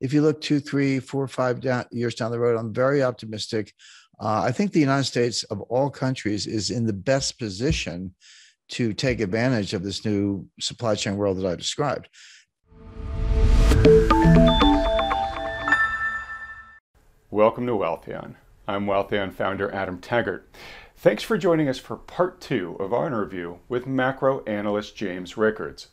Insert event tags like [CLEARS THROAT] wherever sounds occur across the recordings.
if you look two, three, four, five down, years down the road, I'm very optimistic. Uh, I think the United States, of all countries, is in the best position to take advantage of this new supply chain world that I described. Welcome to Wealthion. I'm Wealthion founder Adam Taggart. Thanks for joining us for part two of our interview with macro analyst James Rickards.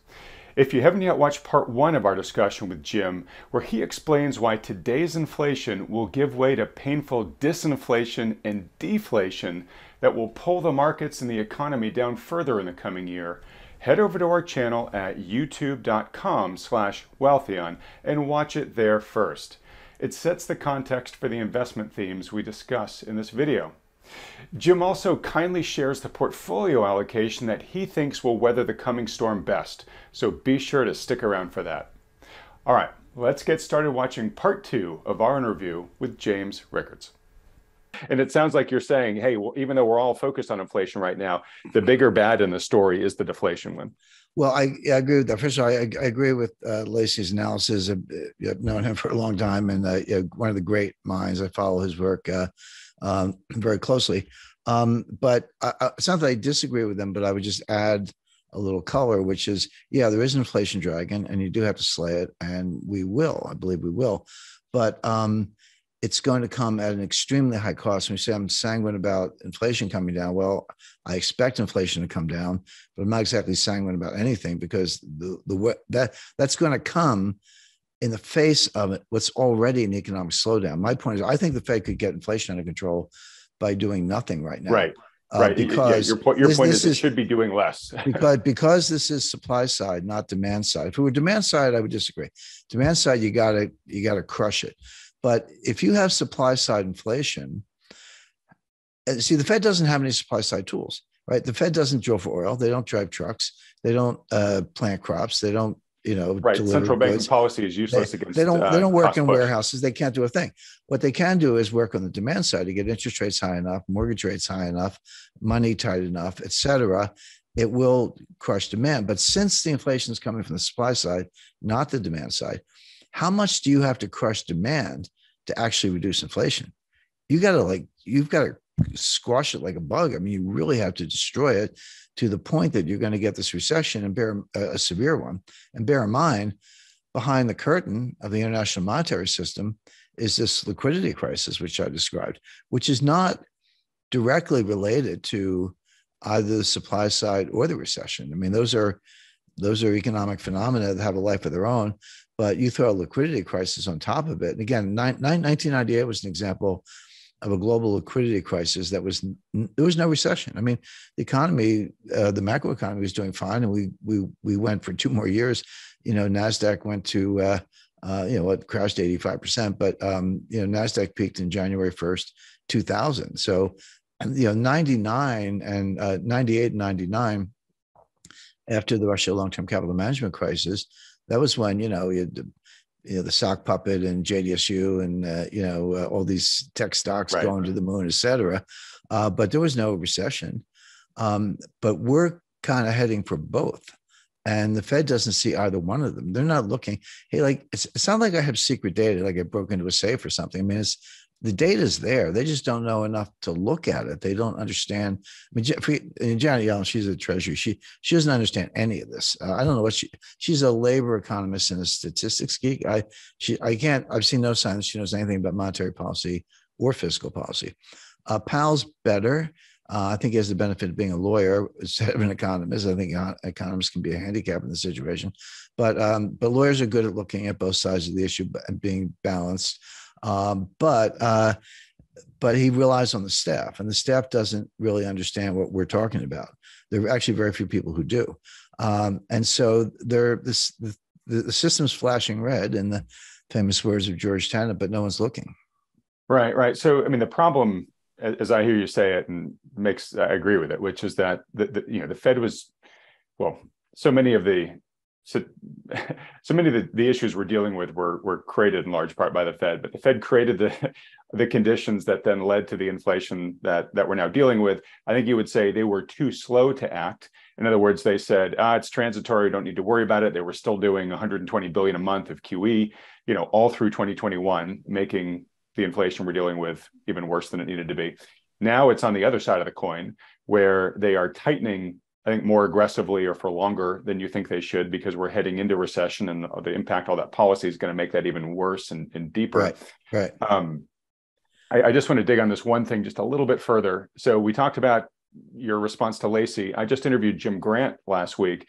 If you haven't yet watched part one of our discussion with Jim, where he explains why today's inflation will give way to painful disinflation and deflation that will pull the markets and the economy down further in the coming year, head over to our channel at youtube.com slash wealthion and watch it there first. It sets the context for the investment themes we discuss in this video. Jim also kindly shares the portfolio allocation that he thinks will weather the coming storm best, so be sure to stick around for that. All right, let's get started watching part two of our interview with James Rickards. And it sounds like you're saying, hey, well, even though we're all focused on inflation right now, the bigger bad in the story is the deflation one. Well, I, I agree with that. First of all, I, I agree with uh, Lacy's analysis. I've, I've, known him for a long time, and uh, one of the great minds. I follow his work uh, um, very closely. Um, but I, it's not that I disagree with them, but I would just add a little color, which is, yeah, there is an inflation dragon, and you do have to slay it, and we will. I believe we will. But um, it's going to come at an extremely high cost. When you say I'm sanguine about inflation coming down, well, I expect inflation to come down, but I'm not exactly sanguine about anything because the the that that's going to come in the face of it, what's already an economic slowdown. My point is, I think the Fed could get inflation under control by doing nothing right now. Right. Uh, right. Because yeah, your point, your this, point this is, is, it should be doing less. [LAUGHS] because because this is supply side, not demand side. If it were demand side, I would disagree. Demand side, you gotta you gotta crush it. But if you have supply side inflation, see, the Fed doesn't have any supply side tools, right? The Fed doesn't drill for oil. They don't drive trucks. They don't uh, plant crops. They don't, you know, right. Central banking policy is useless they, against. They don't. Uh, they don't work in push. warehouses. They can't do a thing. What they can do is work on the demand side to get interest rates high enough, mortgage rates high enough, money tight enough, etc. It will crush demand. But since the inflation is coming from the supply side, not the demand side, how much do you have to crush demand to actually reduce inflation? You got to like, you've got to squash it like a bug. I mean, you really have to destroy it to the point that you're going to get this recession and bear uh, a severe one. And bear in mind, behind the curtain of the international monetary system is this liquidity crisis, which I described, which is not directly related to either the supply side or the recession. I mean, those are those are economic phenomena that have a life of their own but you throw a liquidity crisis on top of it. And again, 1998 was an example of a global liquidity crisis that was there was no recession. I mean, the economy, uh, the macro economy was doing fine, and we we we went for two more years. You know, Nasdaq went to uh, uh, you know it crashed 85 percent, but um, you know Nasdaq peaked in January 1st, 2000. So you know 99 and uh, 98 and 99 after the Russia long-term capital management crisis that was when you know you, you know the sock puppet and JDSU and uh, you know uh, all these tech stocks right. going to the moon, et cetera. Uh, but there was no recession. Um, but we're kind of heading for both. And the Fed doesn't see either one of them. They're not looking. Hey, like it's, it's not like I have secret data, like I broke into a safe or something. I mean, it's the data is there. They just don't know enough to look at it. They don't understand. I mean, Janet Yellen, she's a treasury. She she doesn't understand any of this. Uh, I don't know what she. She's a labor economist and a statistics geek. I she I can't. I've seen no signs she knows anything about monetary policy or fiscal policy. Uh, Powell's better. Uh, I think he has the benefit of being a lawyer instead of an economist. I think economists can be a handicap in the situation, but um, but lawyers are good at looking at both sides of the issue and being balanced. Um, but uh, but he relies on the staff, and the staff doesn't really understand what we're talking about. There are actually very few people who do, um, and so there this the, the system's flashing red, in the famous words of George Tenet, but no one's looking. Right, right. So I mean, the problem, as I hear you say it, and makes I agree with it, which is that the, the you know the Fed was well, so many of the so [LAUGHS] so many of the, the issues we're dealing with were were created in large part by the Fed, but the Fed created the [LAUGHS] the conditions that then led to the inflation that that we're now dealing with. I think you would say they were too slow to act, In other words, they said, ah, it's transitory, don't need to worry about it. They were still doing 120 billion a month of QE, you know, all through 2021, making the inflation we're dealing with even worse than it needed to be. Now it's on the other side of the coin where they are tightening I think more aggressively or for longer than you think they should because we're heading into recession and the impact all that policy is going to make that even worse and, and deeper. Right. Right. Um, I, I, just want to dig on this one thing just a little bit further. So we talked about your response to Lacy. I just interviewed Jim Grant last week,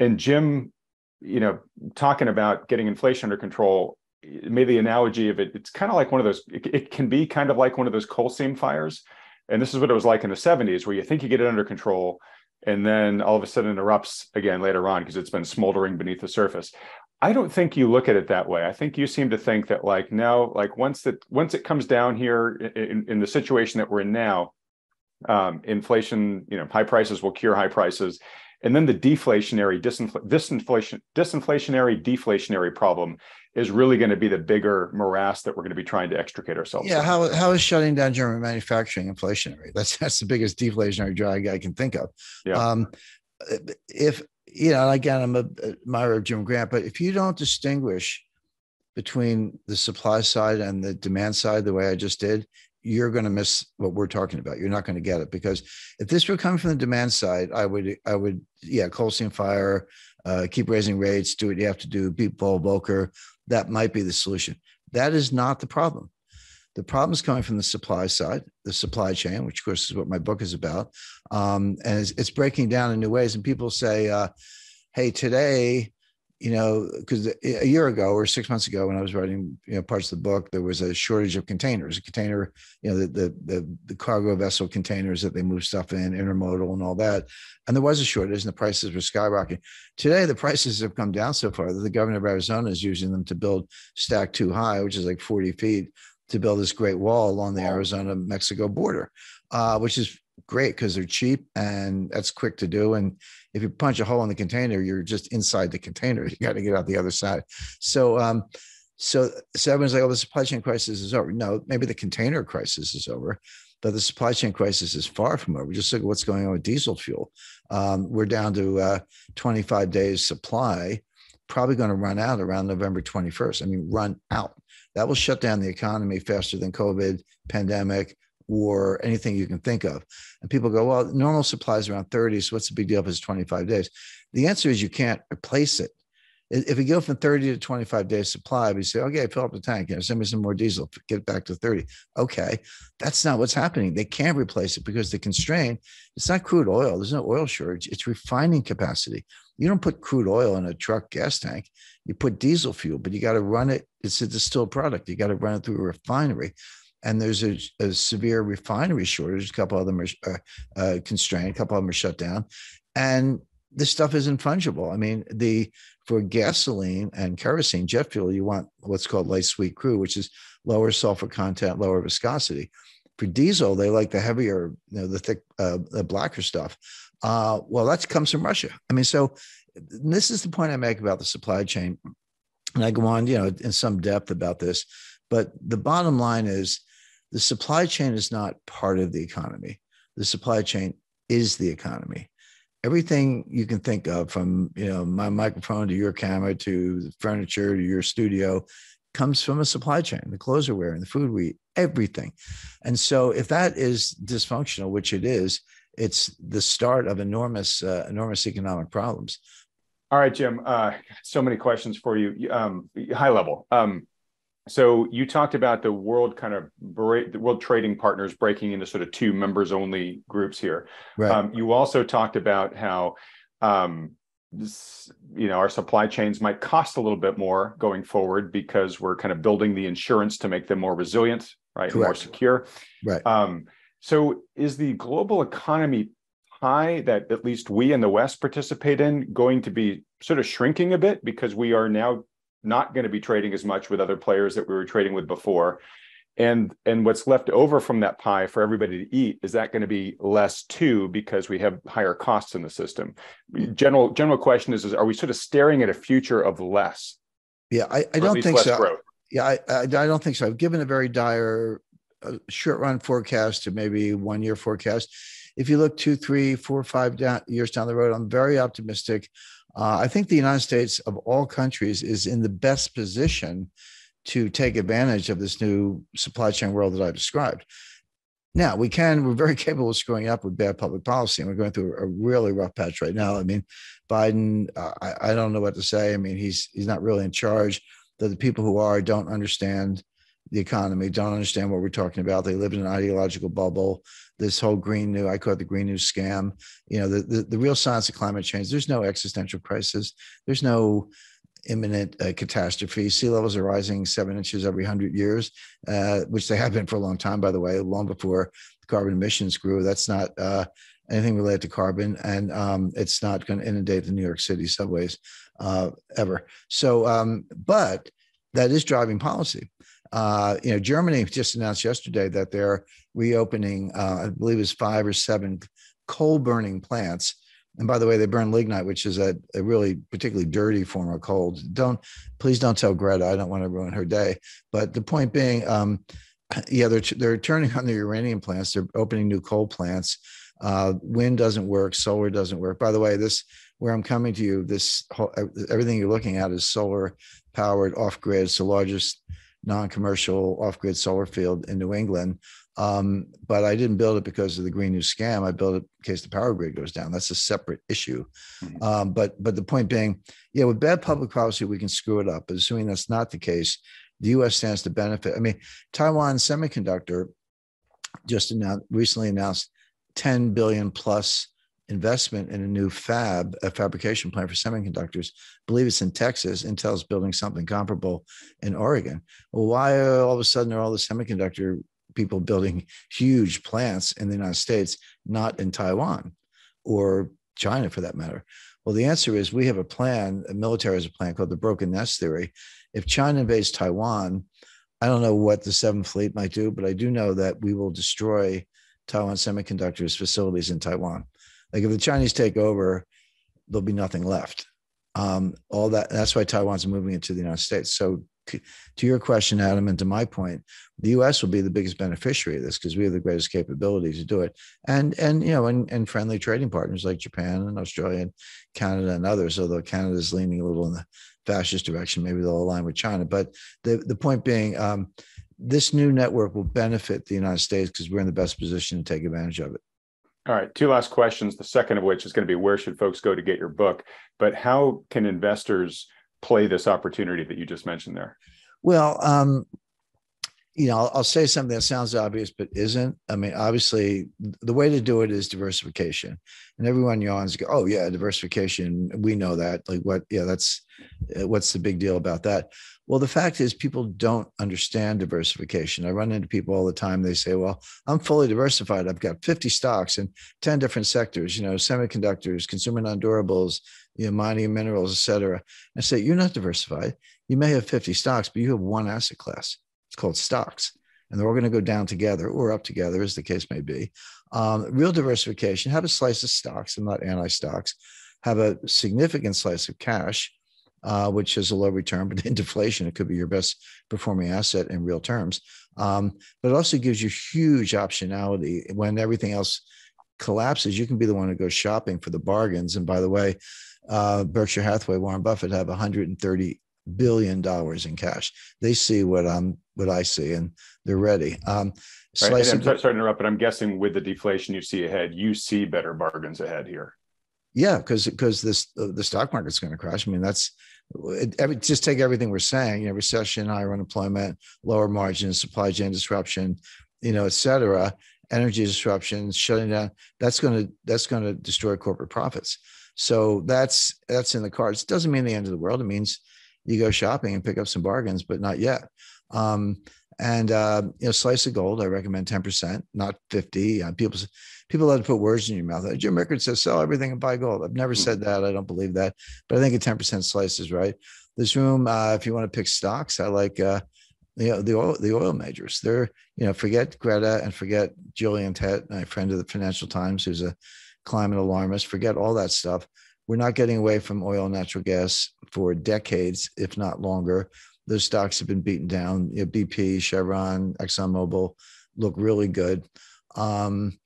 and Jim, you know, talking about getting inflation under control, made the analogy of it. It's kind of like one of those. It, it can be kind of like one of those coal seam fires, and this is what it was like in the '70s, where you think you get it under control and then all of a sudden erupts again later on because it's been smoldering beneath the surface. I don't think you look at it that way. I think you seem to think that like now, like once that once it comes down here in, in the situation that we're in now, um, inflation, you know, high prices will cure high prices, and then the deflationary, disinfl- disinflation, disinflationary, deflationary problem is really going to be the bigger morass that we're going to be trying to extricate ourselves. Yeah, how how is shutting down German manufacturing inflationary? That's that's the biggest deflationary drag I can think of. Yeah. Um, if you know, again, I'm a admirer of Jim Grant, but if you don't distinguish between the supply side and the demand side the way I just did, you're going to miss what we're talking about. You're not going to get it because if this were coming from the demand side, I would, I would, yeah, coal seam fire, uh, keep raising rates, do what you have to do, beat Paul Volcker. That might be the solution. That is not the problem. The problem is coming from the supply side, the supply chain, which of course is what my book is about, um, and it's, it's, breaking down in new ways. And people say, uh, "Hey, today." You know, because a year ago or six months ago, when I was writing, you know, parts of the book, there was a shortage of containers. A container, you know, the the the, the cargo vessel containers that they move stuff in, intermodal and all that, and there was a shortage, and the prices were skyrocketing. Today, the prices have come down so far that the governor of Arizona is using them to build Stack too High, which is like forty feet, to build this great wall along the Arizona Mexico border, uh, which is great because they're cheap and that's quick to do. And if you punch a hole in the container, you're just inside the container. [LAUGHS] You got to get out the other side. So, um, so, so everyone's like, "Oh, the supply chain crisis is over." No, maybe the container crisis is over, but the supply chain crisis is far from over. Just look at what's going on with diesel fuel. Um, we're down to uh, 25 days supply, probably going to run out around November 21st. I mean, run out. That will shut down the economy faster than COVID, pandemic, or anything you can think of. And people go, well, normal supply is around 30. So what's the big deal if it's 25 days? The answer is you can't replace it. If you go from 30 to 25 days supply, we say, okay, fill up the tank, you know, send me some more diesel, get back to 30. Okay. That's not what's happening. They can't replace it because the constraint, it's not crude oil. There's no oil shortage. It's refining capacity. You don't put crude oil in a truck gas tank. You put diesel fuel, but you got to run it. It's a distilled product. You got to run it through a refinery and there's a, a, severe refinery shortage. A couple of them are uh, uh, constrained, a couple of them are shut down, and this stuff isn't fungible. I mean, the for gasoline and kerosene, jet fuel, you want what's called light sweet crude, which is lower sulfur content, lower viscosity. For diesel, they like the heavier, you know, the thick, uh, the blacker stuff. Uh, well, that comes from Russia. I mean, so this is the point I make about the supply chain, and I go on, you know, in some depth about this. But the bottom line is the supply chain is not part of the economy. The supply chain is the economy. Everything you can think of, from you know my microphone to your camera to the furniture to your studio, comes from a supply chain. The clothes we're wearing, the food we eat, everything. And so, if that is dysfunctional, which it is, it's the start of enormous, uh, enormous economic problems. All right, Jim. Uh, so many questions for you. Um, high level. Um, so you talked about the world kind of the world trading partners breaking into sort of two members only groups here. Right. Um, you also talked about how um, this, you know our supply chains might cost a little bit more going forward because we're kind of building the insurance to make them more resilient, right, more secure. Right. Um, so is the global economy pie that at least we in the West participate in going to be sort of shrinking a bit because we are now not going to be trading as much with other players that we were trading with before. And and what's left over from that pie for everybody to eat is that going to be less too because we have higher costs in the system. General general question is, is are we sort of staring at a future of less? Yeah i, I don't think so. growth? yeah I, I, I don't think so. I've given a very dire uh, short run forecast to maybe one year forecast. If you look two, three, four, five down, years down the road, I'm very optimistic. Uh, I think the United States of all countries is in the best position to take advantage of this new supply chain world that I've described. Now we can, we're very [LAUGHS] capable of screwing up with bad public policy. And we're going through a really rough patch right now. I mean, Biden, uh, I, I don't know what to say. I mean, he's he's not really in charge. That the people who are don't understand the economy, don't understand what we're talking about. They live in an ideological bubble. This whole green new, I call it the green new scam. You know, the, the, the real science of climate change, there's no existential crisis. There's no imminent uh, catastrophe. Sea levels are rising seven inches every 100 years, uh, which they have been for a long time, by the way, long before carbon emissions grew. That's not uh, anything related to carbon, and um, it's not going to inundate the New York City subways uh, ever. So, um, but that is driving policy. Uh, you know, Germany just announced yesterday that they're reopening, uh, I believe, it's five or seven coal burning plants and by the way, they burn lignite, which is a, a, really particularly dirty form of coal. Don't please don't tell Greta. I don't want to ruin her day. But the point being, um, [CLEARS THROAT] yeah, they're they're turning on the uranium plants. They're opening new coal plants. Uh, wind doesn't work. Solar doesn't work. By the way, this where I'm coming to you, this whole, everything you're looking at is solar powered off grid. It's the largest non-commercial off-grid solar field in New England. Um, but I didn't build it because of the Green New scam. I built it in case the power grid goes down. That's a separate issue. Mm-hmm. Um, but but the point being, yeah, with bad public policy, we can screw it up. But assuming that's not the case, the U.S. stands to benefit. I mean, Taiwan Semiconductor just announced recently announced 10 billion plus investment in a new fab, a fabrication plant for semiconductors. I believe it's in Texas. Intel's building something comparable in Oregon. Well, why all of a sudden are all the semiconductor people building huge plants in the United States, not in Taiwan or China for that matter? Well, the answer is we have a plan, a military has a plan called the broken nest theory. If China invades Taiwan, I don't know what the Seventh Fleet might do, but I do know that we will destroy Taiwan Semiconductor's facilities in Taiwan. Like if the Chinese take over, there'll be nothing left. Um, all that that's why Taiwan's moving into the United States. So to your question, Adam, and to my point, the U.S. will be the biggest beneficiary of this because we have the greatest capability to do it, and and you know, and, and friendly trading partners like Japan and Australia and Canada and others. Although Canada is leaning a little in the fascist direction, maybe they'll align with China. But the the point being, um, this new network will benefit the United States because we're in the best position to take advantage of it. All right, two last questions. The second of which is going to be where should folks go to get your book? But how can investors play this opportunity that you just mentioned there? Well, um, you know, I'll, I'll, say something that sounds obvious but isn't. I mean, obviously, the way to do it is diversification, and everyone yawns. Go, oh yeah, diversification. We know that. Like, what? Yeah, that's uh, what's the big deal about that? Well, the fact is, people don't understand diversification. I run into people all the time. They say, Well, I'm fully diversified. I've got 50 stocks in 10 different sectors, you know, semiconductors, consumer non you mining minerals, et cetera. I say, You're not diversified. You may have 50 stocks, but you have one asset class. It's called stocks. And they're all going to go down together or up together, as the case may be. Um, real diversification, have a slice of stocks and not anti stocks, have a significant slice of cash uh, which is a low return, but in [LAUGHS] deflation, it could be your best performing asset in real terms. Um, but it also gives you huge optionality when everything else collapses. You can be the one who goes shopping for the bargains. And by the way, uh, Berkshire Hathaway, Warren Buffett have 130 billion dollars in cash. They see what I'm what I see, and they're ready. Um, right. I'm sorry, sorry to interrupt, but I'm guessing with the deflation you see ahead, you see better bargains ahead here. Yeah, because because this uh, the stock market's going to crash. I mean, that's every, just take everything we're saying. You know, recession, higher unemployment, lower margins, supply chain disruption, you know, et cetera, energy disruptions, shutting down. That's going to that's going to destroy corporate profits. So that's that's in the cards. Doesn't mean the end of the world. It means you go shopping and pick up some bargains, but not yet. Um, and uh, you know, slice of gold, I recommend 10%, not 50. Uh, people people love to put words in your mouth. Uh, Jim Rickards says sell everything and buy gold. I've never said that. I don't believe that, but I think a 10% slice is right. This room, uh, if you want to pick stocks, I like uh, you know, the oil the oil majors. They're you know forget Greta and forget Gillian Tett, my friend of the Financial Times, who's a climate alarmists, Forget all that stuff. We're not getting away from oil and natural gas for decades, if not longer those stocks have been beaten down. You know, BP, Chevron, ExxonMobil look really good. Um,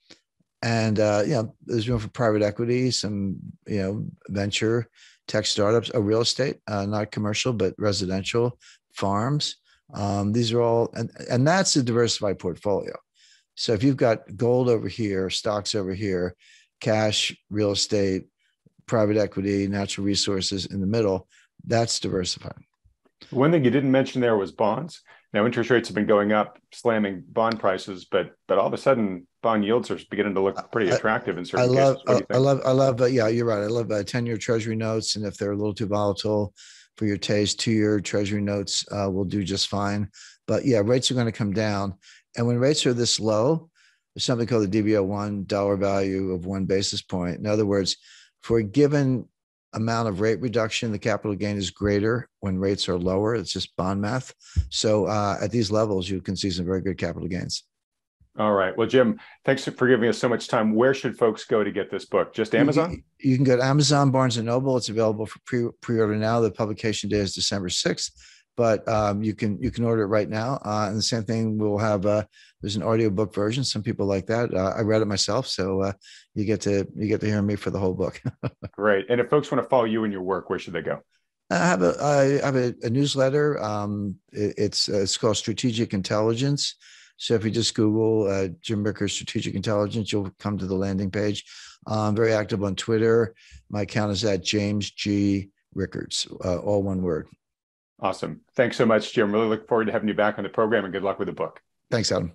And uh, you know, there's room for private equity, some you know venture tech startups, a real estate, uh, not commercial but residential, farms. Um, these are all, and, and that's a diversified portfolio. So if you've got gold over here, stocks over here, cash, real estate, private equity, natural resources in the middle, that's diversified. One thing you didn't mention there was bonds. Now interest rates have been going up, slamming bond prices, but but all of a sudden bond yields are beginning to look pretty attractive in certain I love, cases. I, I love, I love. Uh, yeah, you're right. I love uh, ten-year Treasury notes, and if they're a little too volatile for your taste, two-year Treasury notes uh, will do just fine. But yeah, rates are going to come down, and when rates are this low, there's something called the DV01 dollar value of one basis point. In other words, for a given amount of rate reduction, the capital gain is greater when rates are lower. It's just bond math. So uh, at these levels, you can see some very good capital gains. All right. Well, Jim, thanks for giving us so much time. Where should folks go to get this book? Just Amazon? You, can go to Amazon, Barnes and Noble. It's available for pre pre-order now. The publication day is December 6th, but um, you can you can order it right now. Uh, and the same thing, we'll have uh, there's an audiobook version. Some people like that. Uh, I read it myself, so uh, you get to you get to hear me for the whole book. [LAUGHS] Great. And if folks want to follow you and your work, where should they go? I have a I have a, a newsletter. Um, it, it's uh, it's called Strategic Intelligence. So if you just Google uh, Jim Rickard Strategic Intelligence, you'll come to the landing page. Uh, I'm very active on Twitter. My account is at James G Rickards, uh, all one word. Awesome. Thanks so much, Jim. Really look forward to having you back on the program and good luck with the book. Thanks, Adam.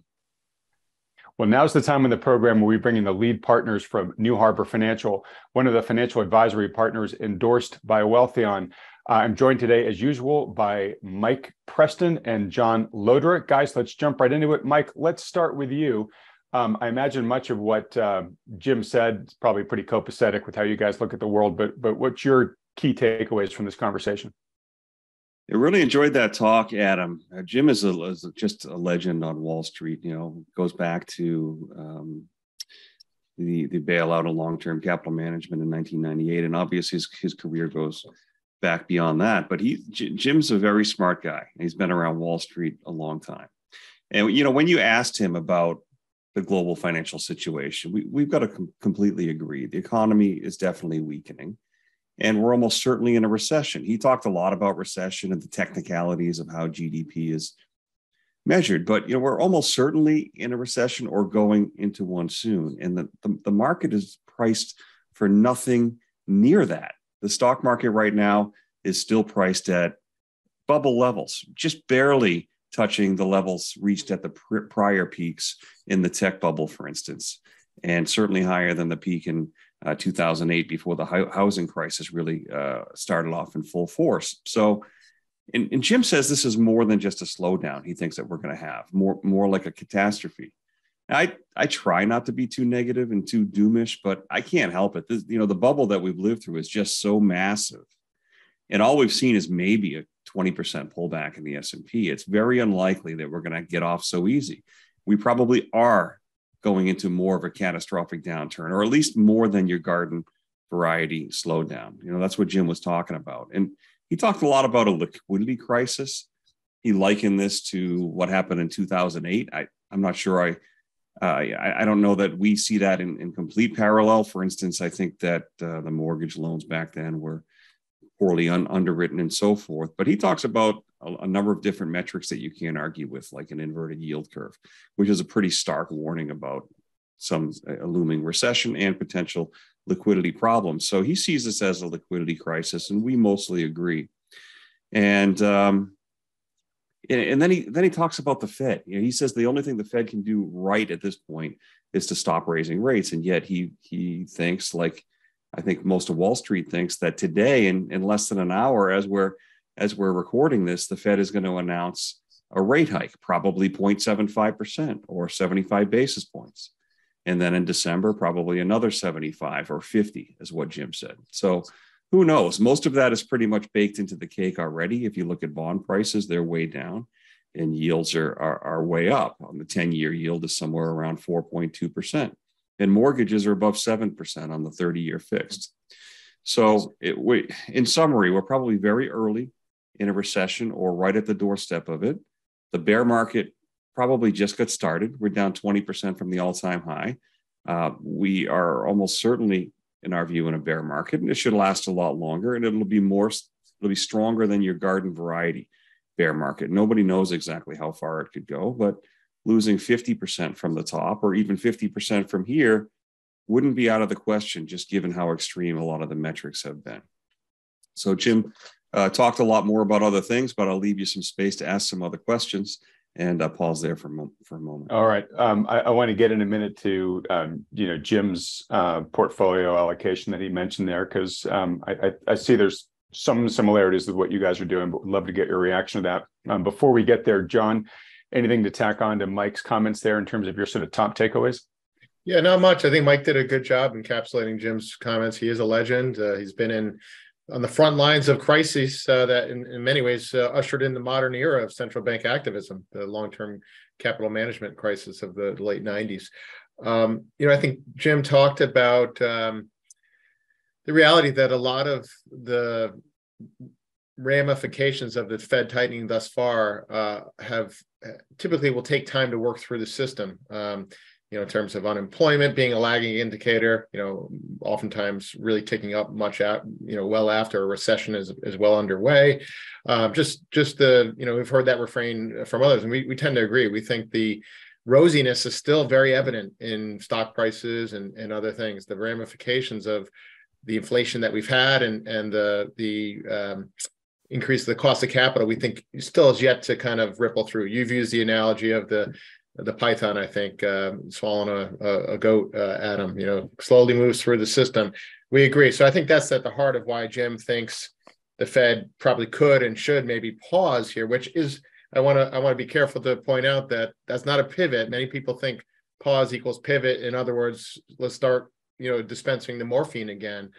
Well, now's the time in the program where we bring in the lead partners from New Harbor Financial, one of the financial advisory partners endorsed by Wealthion. Uh, I'm joined today, as usual, by Mike Preston and John Llodra. Guys, let's jump right into it. Mike, let's start with you. Um, I imagine much of what uh, Jim said is probably pretty copacetic with how you guys look at the world, but but what's your key takeaways from this conversation? I really enjoyed that talk, Adam. Uh, Jim is, a, is just a legend on Wall Street. You know, goes back to um, the the bailout of long term capital management in 1998, and obviously his his career goes back beyond that. But he J- Jim's a very smart guy. He's been around Wall Street a long time. And you know, when you asked him about the global financial situation, we, we've got to com- completely agree. The economy is definitely weakening, and we're almost certainly in a recession. He talked a lot about recession and the technicalities of how GDP is measured, but you know, we're almost certainly in a recession or going into one soon. And the, the, the market is priced for nothing near that. The stock market right now is still priced at bubble levels, just barely touching the levels reached at the pr- prior peaks in the tech bubble, for instance, and certainly higher than the peak in uh, 2008 before the housing crisis really uh, started off in full force. So, and, and, Jim says this is more than just a slowdown. He thinks that we're going to have more, more like a catastrophe. I I try not to be too negative and too doomish, but I can't help it. This, you know, the bubble that we've lived through is just so massive, and all we've seen is maybe a 20% pullback in the S&P. It's very unlikely that we're going to get off so easy. We probably are going into more of a catastrophic downturn, or at least more than your garden variety slowdown. You know, that's what Jim was talking about, and he talked a lot about a liquidity crisis. He likened this to what happened in 2008. I, I'm not sure I uh, I, I, don't know that we see that in, in complete parallel. For instance, I think that uh, the mortgage loans back then were poorly un- underwritten and so forth. But he talks about a, a, number of different metrics that you can't argue with, like an inverted yield curve, which is a pretty stark warning about some a looming recession and potential liquidity problems. So he sees this as a liquidity crisis, and we mostly agree. And um, and then he then he talks about the Fed. You know, he says the only thing the Fed can do right at this point is to stop raising rates, and yet he he thinks, like I think most of Wall Street thinks, that today, in, in less than an hour, as we're as we're recording this, the Fed is going to announce a rate hike, probably 0.75 percent or 75 basis points, and then in December, probably another 75 or 50, is what Jim said. So who knows? Most of that is pretty much baked into the cake already. If you look at bond prices, they're way down and yields are, are, are way up. On the 10 year yield is somewhere around 4.2%. And mortgages are above 7% on the 30 year fixed. So, it, we, in summary, we're probably very early in a recession or right at the doorstep of it. The bear market probably just got started. We're down 20% from the all time high. Uh, we are almost certainly, in our view, in a bear market, and it should last a lot longer, and it'll be more, it'll be stronger than your garden variety bear market. Nobody knows exactly how far it could go, but losing 50% from the top or even 50% from here wouldn't be out of the question, just given how extreme a lot of the metrics have been. So, Jim uh, talked a lot more about other things, but I'll leave you some space to ask some other questions and uh, pause there for, mo- for a moment. All right. Um, I, I, want to get in a minute to um, you know Jim's uh, portfolio allocation that he mentioned there because um, I, I, I, see there's some similarities with what you guys are doing, but would love to get your reaction to that. Um, before we get there, John, anything to tack on to Mike's comments there in terms of your sort of top takeaways? Yeah, not much. I think Mike did a good job encapsulating Jim's comments. He is a legend. Uh, he's been in on the front lines of crises uh, that, in, in, many ways, uh, ushered in the modern era of central bank activism, the long-term capital management crisis of the late '90s. Um, you know, I think Jim talked about um, the reality that a lot of the ramifications of the Fed tightening thus far uh, have typically will take time to work through the system. Um, you know, in terms of unemployment being a lagging indicator, you know, oftentimes really ticking up much at, you know, well after a recession is, is well underway. Um, just, just the, you know, we've heard that refrain from others and we, we tend to agree. We think the rosiness is still very evident in stock prices and, and other things. The ramifications of the inflation that we've had and, and the, the, um, increase the cost of capital, we think still is yet to kind of ripple through. You've used the analogy of the the python, I think, uh, swallowing a, a, goat, uh, Adam, you know, slowly moves through the system. We agree. So I think that's at the heart of why Jim thinks the Fed probably could and should maybe pause here, which is I want to I want to be careful to point out that that's not a pivot. Many people think pause equals pivot. In other words, let's start you know dispensing the morphine again.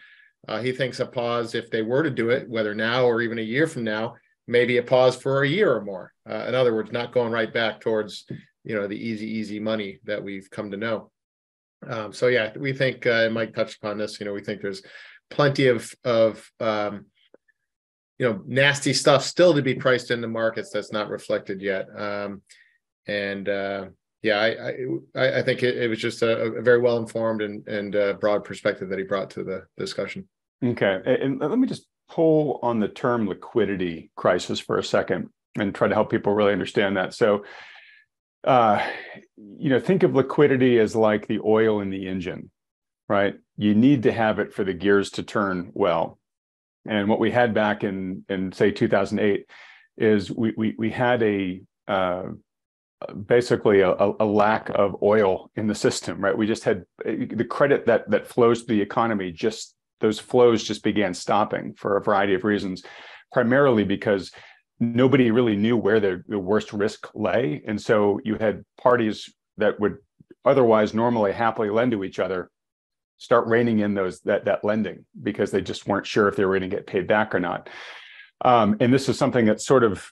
Uh, he thinks a pause, if they were to do it, whether now or even a year from now, maybe a pause for a year or more. Uh, in other words, not going right back towards you know the easy easy money that we've come to know um, so yeah we think uh, mike touched upon this you know we think there's plenty of of um, you know nasty stuff still to be priced in the markets that's not reflected yet um, and uh, yeah i i, I think it, it was just a, a, very well informed and and uh, broad perspective that he brought to the discussion okay and let me just pull on the term liquidity crisis for a second and try to help people really understand that so uh, you know, think of liquidity as like the oil in the engine, right? You need to have it for the gears to turn well. And what we had back in in say 2008 is we we we had a uh, basically a, a, lack of oil in the system, right? We just had the credit that that flows to the economy. Just those flows just began stopping for a variety of reasons, primarily because nobody really knew where the, the worst risk lay. And so you had parties that would otherwise normally happily lend to each other start reining in those that that lending because they just weren't sure if they were going to get paid back or not. Um, and this is something that sort of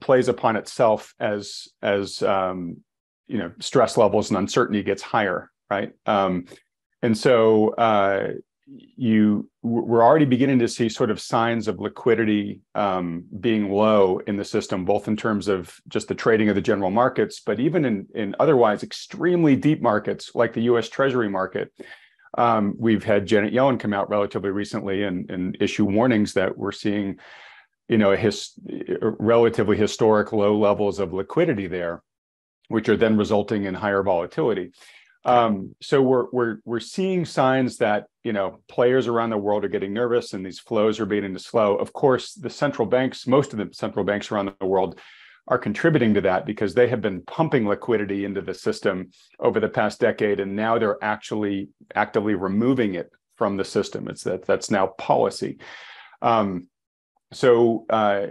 plays upon itself as as um, you know stress levels and uncertainty gets higher, right? Um, and so uh, you we're already beginning to see sort of signs of liquidity um, being low in the system, both in terms of just the trading of the general markets, but even in in otherwise extremely deep markets like the U.S. Treasury market. Um, we've had Janet Yellen come out relatively recently and, and issue warnings that we're seeing, you know, his relatively historic low levels of liquidity there, which are then resulting in higher volatility. Um, so we're we're we're seeing signs that you know players around the world are getting nervous and these flows are beginning to slow. Of course, the central banks, most of the central banks around the world, are contributing to that because they have been pumping liquidity into the system over the past decade, and now they're actually actively removing it from the system. It's that that's now policy. Um, so uh,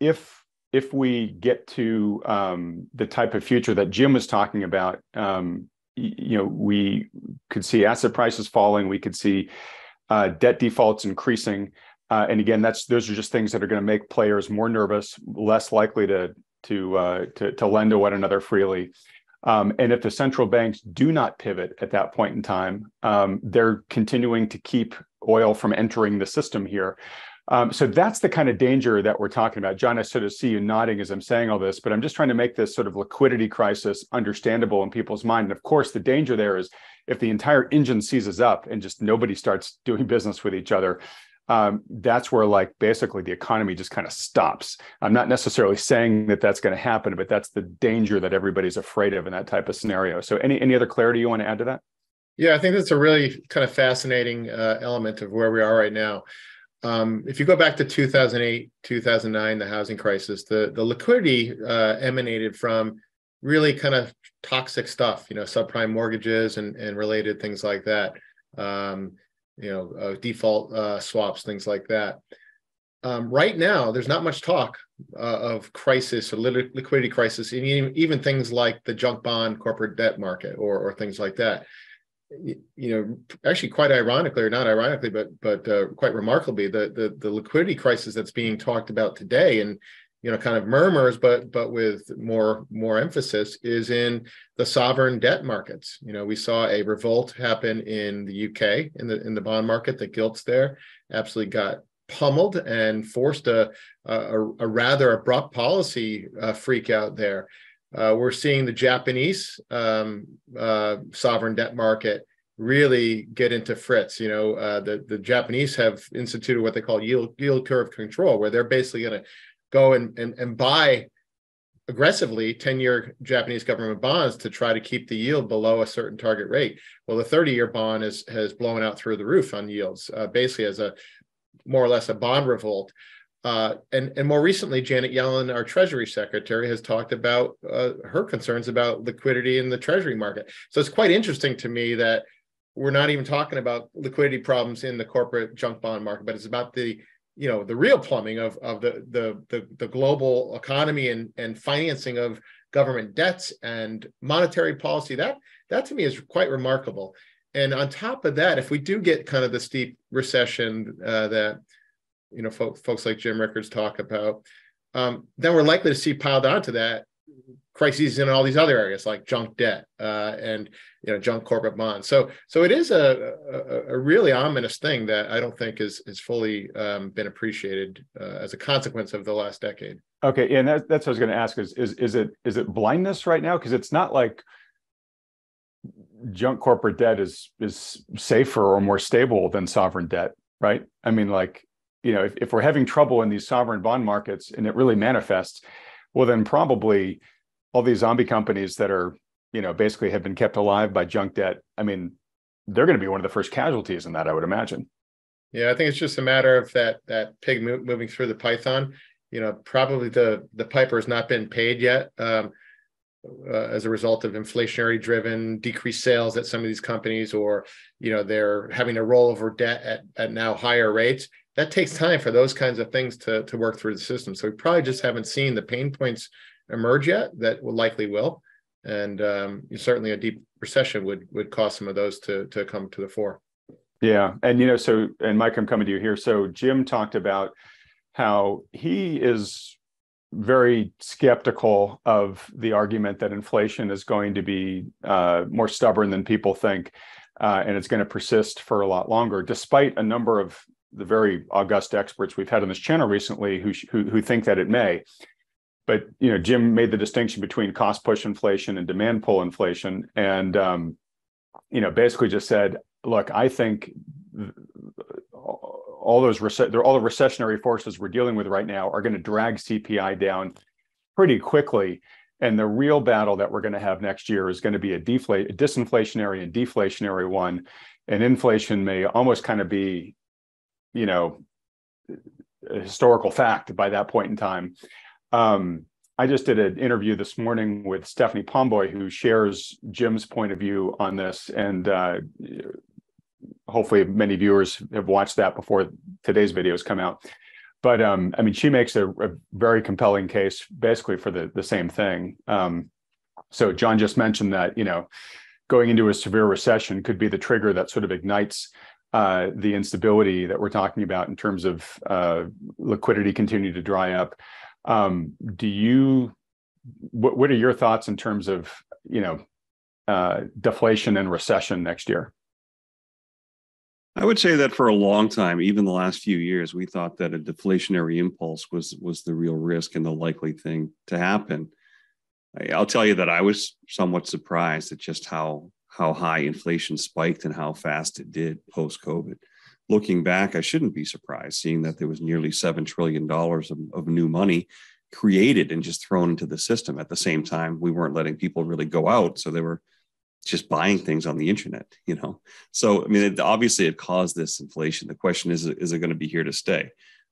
if if we get to um, the type of future that Jim was talking about, um, you know, we could see asset prices falling. We could see uh, debt defaults increasing. Uh, and again, that's those are just things that are going to make players more nervous, less likely to to uh, to, to lend to one another freely. Um, and if the central banks do not pivot at that point in time, um, they're continuing to keep oil from entering the system here. Um, so that's the kind of danger that we're talking about. John, I sort of see you nodding as I'm saying all this, but I'm just trying to make this sort of liquidity crisis understandable in people's mind. And of course, the danger there is if the entire engine seizes up and just nobody starts doing business with each other, um, that's where like basically the economy just kind of stops. I'm not necessarily saying that that's going to happen, but that's the danger that everybody's afraid of in that type of scenario. So any any other clarity you want to add to that? Yeah, I think that's a really kind of fascinating uh, element of where we are right now. Um, if you go back to 2008, 2009, the housing crisis, the, the liquidity uh, emanated from really kind of toxic stuff, you know, subprime mortgages and, and related things like that, um, you know, uh, default uh, swaps, things like that. Um, right now, there's not much talk uh, of crisis or liquidity crisis, even, even things like the junk bond corporate debt market or, or things like that you know, actually quite ironically or not ironically, but but uh, quite remarkably, the, the the liquidity crisis that's being talked about today, and you know, kind of murmurs, but but with more more emphasis, is in the sovereign debt markets. You know, we saw a revolt happen in the UK in the in the bond market. The gilts there absolutely got pummeled and forced a a, a rather abrupt policy uh, freak out there. Uh, we're seeing the Japanese um, uh, sovereign debt market really get into fritz. You know, uh, the the Japanese have instituted what they call yield yield curve control, where they're basically going to go and, and and buy aggressively 10-year Japanese government bonds to try to keep the yield below a certain target rate. Well, the 30-year bond is, has blown out through the roof on yields, uh, basically as a more or less a bond revolt. Uh, and, and more recently, Janet Yellen, our Treasury Secretary, has talked about uh, her concerns about liquidity in the Treasury market. So it's quite interesting to me that we're not even talking about liquidity problems in the corporate junk bond market, but it's about the you know the real plumbing of of the the the, the global economy and and financing of government debts and monetary policy. That that to me is quite remarkable. And on top of that, if we do get kind of the steep recession uh, that you know folks folks like Jim Rickards talk about, um, then we're likely to see piled onto that crises in all these other areas like junk debt uh, and you know junk corporate bonds. So so it is a, a, a really ominous thing that I don't think is is fully um, been appreciated uh, as a consequence of the last decade. Okay, and that, that's what I was going to ask is is is it is it blindness right now because it's not like junk corporate debt is is safer or more stable than sovereign debt, right? I mean, like you know, if, if we're having trouble in these sovereign bond markets and it really manifests, well, then probably all these zombie companies that are, you know, basically have been kept alive by junk debt. I mean, they're going to be one of the first casualties in that, I would imagine. Yeah, I think it's just a matter of that that pig moving through the python. You know, probably the the piper has not been paid yet. Um, uh, as a result of inflationary driven decreased sales at some of these companies or you know they're having to roll over debt at, at now higher rates that takes time for those kinds of things to, to work through the system. So we probably just haven't seen the pain points emerge yet that will likely will. And um, certainly a deep recession would would cause some of those to to come to the fore. Yeah. And you know so and mike i'm coming to you here. So jim talked about how he is very skeptical of the argument that inflation is going to be uh, more stubborn than people think, uh, and it's going to persist for a lot longer, despite a number of the very august experts we've had on this channel recently who, who, who think that it may. But you know, Jim made the distinction between cost push inflation and demand pull inflation, and um, you know, basically just said, look, I think all those rece- all the recessionary forces we're dealing with right now are going to drag CPI down pretty quickly. And the real battle that we're going to have next year is going to be a deflate, a disinflationary and deflationary one. And inflation may almost kind of be, you know, historical fact by that point in time. Um, I just did an interview this morning with Stephanie Pomboy, who shares Jim's point of view on this. And uh, hopefully many viewers have watched that before today's videos come out. But um, I mean, she makes a, a, very compelling case basically for the, the same thing. Um, so John just mentioned that, you know, going into a severe recession could be the trigger that sort of ignites uh, the instability that we're talking about in terms of uh, liquidity continue to dry up. Um, do you, what, what are your thoughts in terms of, you know, uh, deflation and recession next year? I would say that for a long time, even the last few years, we thought that a deflationary impulse was was the real risk and the likely thing to happen. I'll tell you that I was somewhat surprised at just how how high inflation spiked and how fast it did post COVID. Looking back, I shouldn't be surprised seeing that there was nearly seven trillion dollars of, of new money created and just thrown into the system. At the same time, we weren't letting people really go out, so they were just buying things on the internet, you know. So I mean, it, obviously, it caused this inflation. The question is, is it going to be here to stay?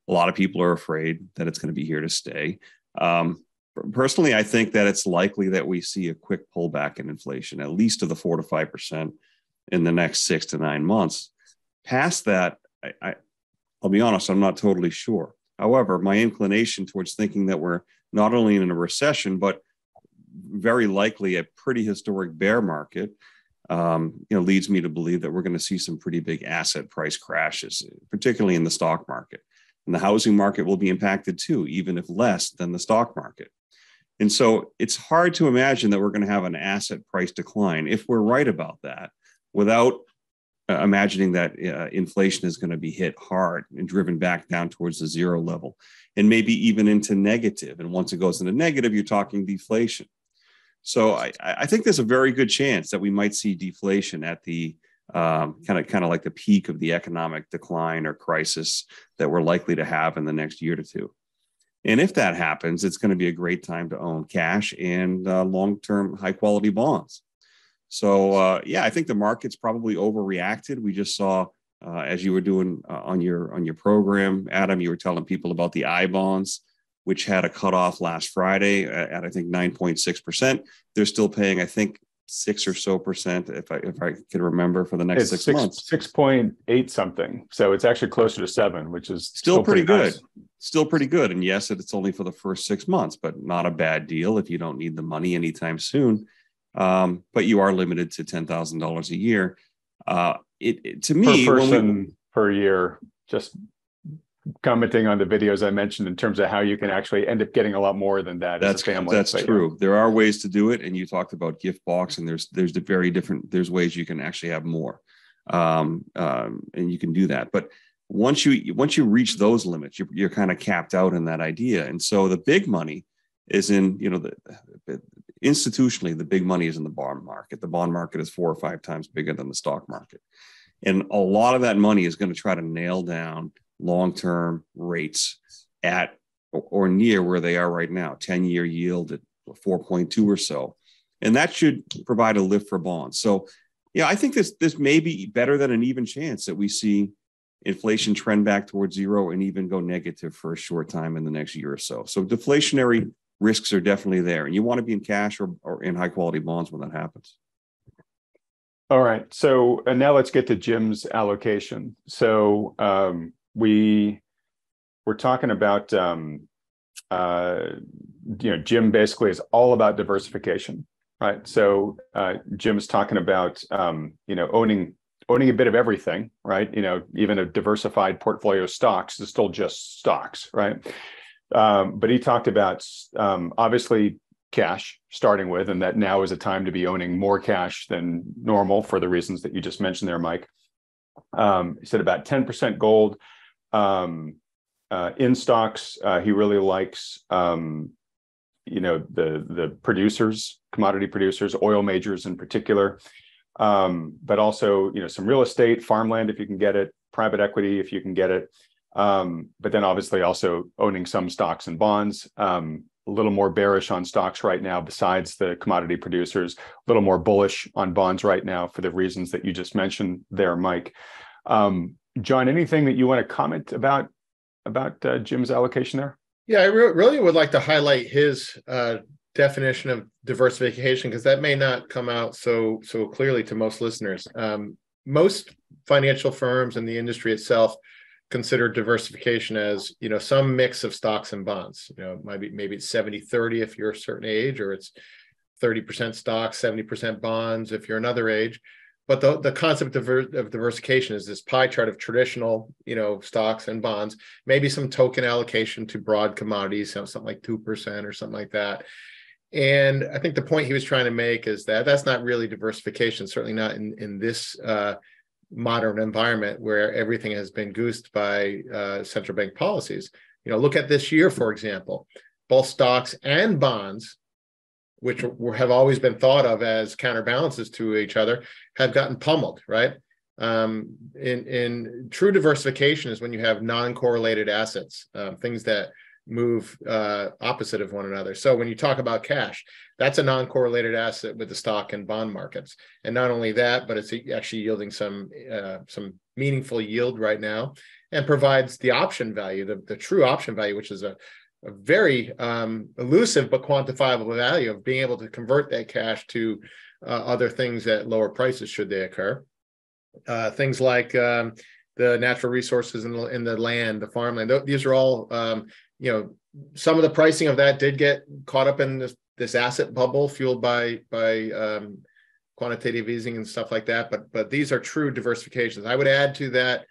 A lot of people are afraid that it's going to be here to stay. Um, personally, I think that it's likely that we see a quick pullback in inflation, at least to the four to five percent in the next six to nine months. Past that, I, I, I'll be honest, I'm not totally sure. However, my inclination towards thinking that we're not only in a recession, but very likely a pretty historic bear market, um, you know, leads me to believe that we're going to see some pretty big asset price crashes, particularly in the stock market. And the housing market will be impacted too, even if less than the stock market. And so it's hard to imagine that we're going to have an asset price decline if we're right about that without uh, imagining that uh, inflation is going to be hit hard and driven back down towards the zero level and maybe even into negative. And once it goes into negative, you're talking deflation. So I, I think there's a very good chance that we might see deflation at the kind of kind of like the peak of the economic decline or crisis that we're likely to have in the next year to two. And if that happens, it's going to be a great time to own cash and uh, long-term high-quality bonds. So uh, yeah, I think the market's probably overreacted. We just saw uh, as you were doing uh, on your on your program, Adam, you were telling people about the I bonds, which had a cutoff last Friday at, at I think 9.6 percent. They're still paying, I think, six or so percent, if I if I could remember, for the next it's six, six months. Six point eight something. So it's actually closer to seven, which is Still, pretty, good. nice. Still pretty good. And yes, it's only for the first six months, but not a bad deal if you don't need the money anytime soon. Um, but you are limited to ten thousand dollars a year. Uh, it, it- to Per me, we- person per year, just commenting on the videos I mentioned in terms of how you can actually end up getting a lot more than that That's as a family. that's But, yeah. true. There are ways to do it, and you talked about gift box, and there's there's the very different. There's ways you can actually have more, um, um, and you can do that. But once you once you reach those limits, you're you're kind of capped out in that idea. And so the big money is in you know the, the institutionally the big money is in the bond market. The bond market is four or five times bigger than the stock market, and a lot of that money is going to try to nail down long term rates at or near where they are right now 10 year yield at 4.2 or so and that should provide a lift for bonds so yeah i think this this may be better than an even chance that we see inflation trend back towards zero and even go negative for a short time in the next year or so so deflationary risks are definitely there and you want to be in cash or, or in high quality bonds when that happens All right. So and now let's get to Jim's allocation. So um, we we're talking about um, uh, you know Jim basically is all about diversification, right? So uh, Jim's talking about um, you know owning owning a bit of everything, right? You know even a diversified portfolio of stocks is still just stocks, right? Um, but he talked about um, obviously cash starting with, and that now is a time to be owning more cash than normal for the reasons that you just mentioned there, Mike. Um, he said about 10% gold. Um, uh, in stocks, uh, he really likes, um, you know, the the producers, commodity producers, oil majors in particular, um, but also, you know, some real estate, farmland if you can get it, private equity if you can get it, um, but then obviously also owning some stocks and bonds. Um, a little more bearish on stocks right now, besides the commodity producers. A little more bullish on bonds right now for the reasons that you just mentioned there, Mike. Um, John, anything that you want to comment about about uh, Jim's allocation there? Yeah, I re- really would like to highlight his uh, definition of diversification because that may not come out so so clearly to most listeners. Um, most financial firms and the industry itself consider diversification as you know some mix of stocks and bonds. You know, maybe maybe it's 70 30 if you're a certain age, or it's 30% stocks, 70% bonds if you're another age. But the, the concept of, of diversification is this pie chart of traditional, you know, stocks and bonds, maybe some token allocation to broad commodities, you know, something like 2% or something like that. And I think the point he was trying to make is that that's not really diversification, certainly not in, in this uh, modern environment where everything has been goosed by uh, central bank policies. You know, look at this year, for example, both stocks and bonds, which have always been thought of as counterbalances to each other, have gotten pummeled, right? Um, in, in true diversification is when you have non-correlated assets, uh, things that move uh, opposite of one another. So when you talk about cash, that's a non-correlated asset with the stock and bond markets. And not only that, but it's actually yielding some uh, some meaningful yield right now, and provides the option value, the, the true option value, which is a, a very um, elusive but quantifiable value of being able to convert that cash to uh, other things at lower prices should they occur. Uh, things like um, the natural resources in the, in the land, the farmland. These are all um, you know some of the pricing of that did get caught up in this this asset bubble fueled by by um, quantitative easing and stuff like that. But but these are true diversifications. I would add to that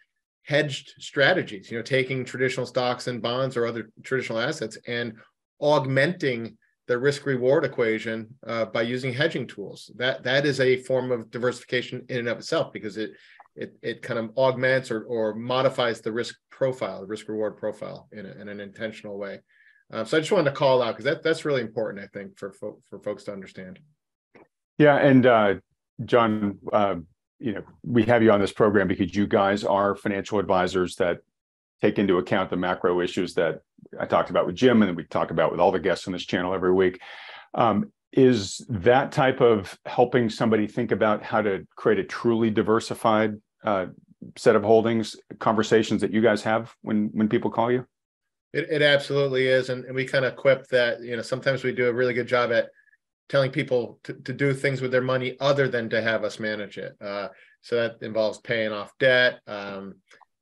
hedged strategies. You know, taking traditional stocks and bonds or other traditional assets and augmenting the risk reward equation uh, by using hedging tools. That that is a form of diversification in and of itself because it it it kind of augments or or modifies the risk profile, the risk reward profile in, a, in an intentional way. Uh, so I just wanted to call out because that that's really important, I think, for fo- for folks to understand. Yeah, and uh, John, uh, you know, we have you on this program because you guys are financial advisors that take into account the macro issues that I talked about with Jim, and we talk about with all the guests on this channel every week. Um, is that type of helping somebody think about how to create a truly diversified uh, set of holdings conversations that you guys have when when people call you? It, it absolutely is, and, and we kind of quip that you know sometimes we do a really good job at telling people to, to do things with their money other than to have us manage it. Uh, so that involves paying off debt, um,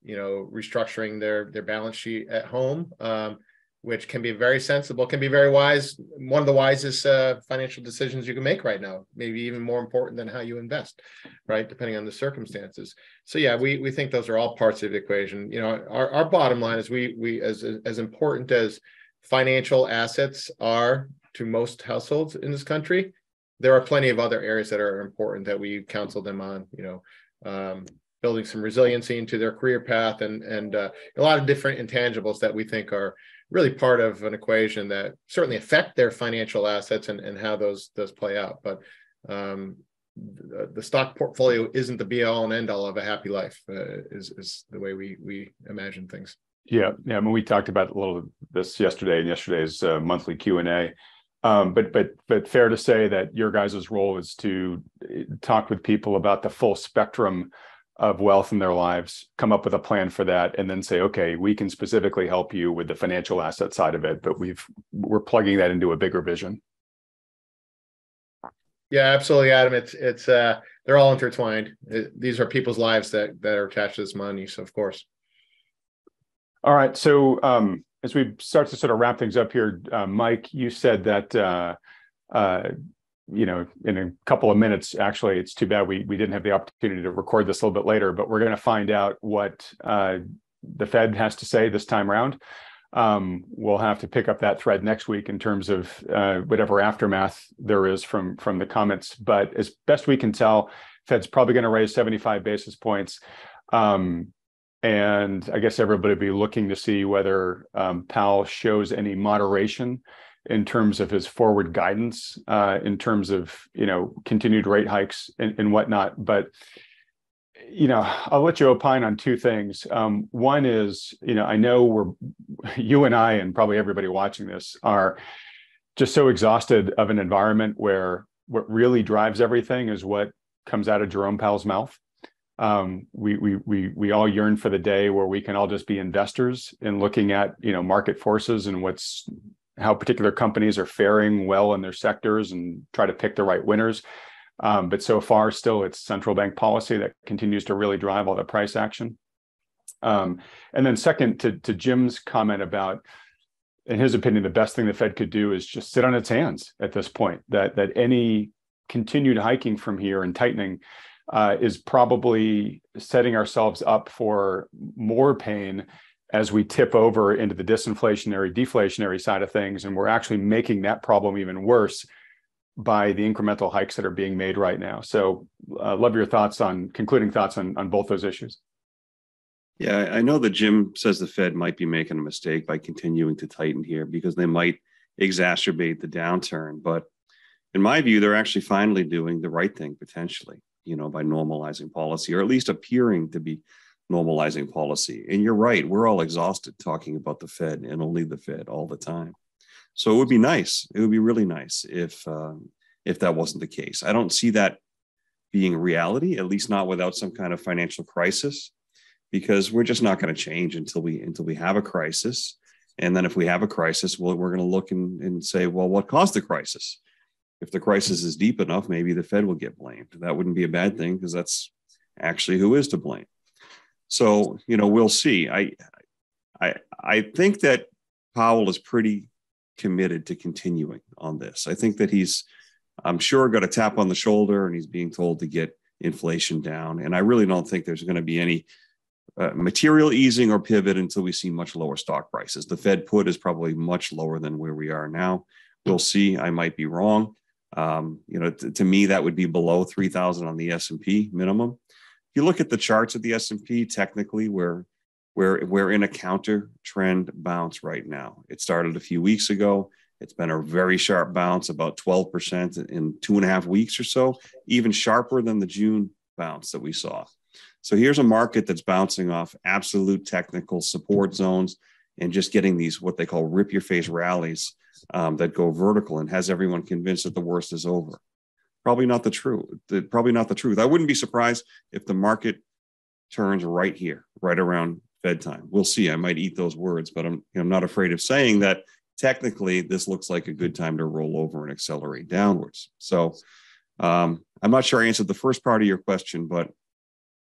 you know, restructuring their their balance sheet at home. Um, which can be very sensible, can be very wise. One of the wisest uh, financial decisions you can make right now, maybe even more important than how you invest, right? Depending on the circumstances. So yeah, we we think those are all parts of the equation. You know, our, our bottom line is we we as as important as financial assets are to most households in this country, there are plenty of other areas that are important that we counsel them on. You know. Um, building some resiliency into their career path and and uh, a lot of different intangibles that we think are really part of an equation that certainly affect their financial assets and, and how those those play out. But um, the, the, stock portfolio isn't the be all and end all of a happy life. Uh, is is the way we we imagine things. Yeah, yeah. I mean, we talked about a little this yesterday in yesterday's uh, monthly Q and A. Um, but but but fair to say that your guys' role is to uh, talk with people about the full spectrum of wealth in their lives, come up with a plan for that, and then say, okay, we can specifically help you with the financial asset side of it, but we've we're plugging that into a bigger vision. Yeah, absolutely, Adam. It's it's uh they're all intertwined. It, these are people's lives that that are attached to this money. So of course. All right. So um, as we start to sort of wrap things up here, uh, Mike, you said that uh, uh, you know, in a couple of minutes, actually, it's too bad we we didn't have the opportunity to record this a little bit later, but we're going to find out what uh, the Fed has to say this time around. Um, we'll have to pick up that thread next week in terms of uh, whatever aftermath there is from from the comments. But as best we can tell, Fed's probably going to raise 75 basis points. Um, and I guess everybody will be looking to see whether um, Powell shows any moderation in terms of his forward guidance, uh, in terms of you know continued rate hikes and, and whatnot. But you know, I'll let you opine on two things. Um, one is, you know, I know we're you and I and probably everybody watching this are just so exhausted of an environment where what really drives everything is what comes out of Jerome Powell's mouth. Um, we we we we all yearn for the day where we can all just be investors in looking at you know market forces and what's how particular companies are faring well in their sectors and try to pick the right winners. Um, but so far, still, it's central bank policy that continues to really drive all the price action. Um, and then, second, to, to Jim's comment about, in his opinion, the best thing the Fed could do is just sit on its hands at this point. That that any continued hiking from here and tightening uh, is probably setting ourselves up for more pain as we tip over into the disinflationary, deflationary side of things, and we're actually making that problem even worse by the incremental hikes that are being made right now. So, uh, love your thoughts on concluding thoughts on on both those issues. Yeah, I know that Jim says the Fed might be making a mistake by continuing to tighten here because they might exacerbate the downturn. But in my view, they're actually finally doing the right thing potentially, you know, by normalizing policy or at least appearing to be normalizing policy. And you're right, we're all exhausted talking about the Fed and only the Fed all the time. So it would be nice. It would be really nice if um, if that wasn't the case. I don't see that being reality, at least not without some kind of financial crisis because we're just not going to change until we until we have a crisis. And then if we have a crisis, well, we're going to look and, and say, well, what caused the crisis? If the crisis is deep enough, maybe the Fed will get blamed. That wouldn't be a bad thing because that's actually who is to blame. So, you know, we'll see. I I I think that Powell is pretty committed to continuing on this. I think that he's, I'm sure, got a tap on the shoulder and he's being told to get inflation down. And I really don't think there's going to be any uh, material easing or pivot until we see much lower stock prices. The Fed put is probably much lower than where we are now. We'll see. I might be wrong. Um, you know, t- to me, that would be below 3,000 on the S&P minimum. If you look at the charts of the S&P, technically, we're, we're, we're in a counter trend bounce right now. It started a few weeks ago. It's been a very sharp bounce, about 12% in two and a half weeks or so, even sharper than the June bounce that we saw. So here's a market that's bouncing off absolute technical support zones and just getting these what they call rip your face rallies um, that go vertical and has everyone convinced that the worst is over. Probably not the truth. Probably not the truth. I wouldn't be surprised if the market turns right here, right around Fed time. We'll see. I might eat those words, but I'm I'm not afraid of saying that. Technically, this looks like a good time to roll over and accelerate downwards. So um, I'm not sure I answered the first part of your question, but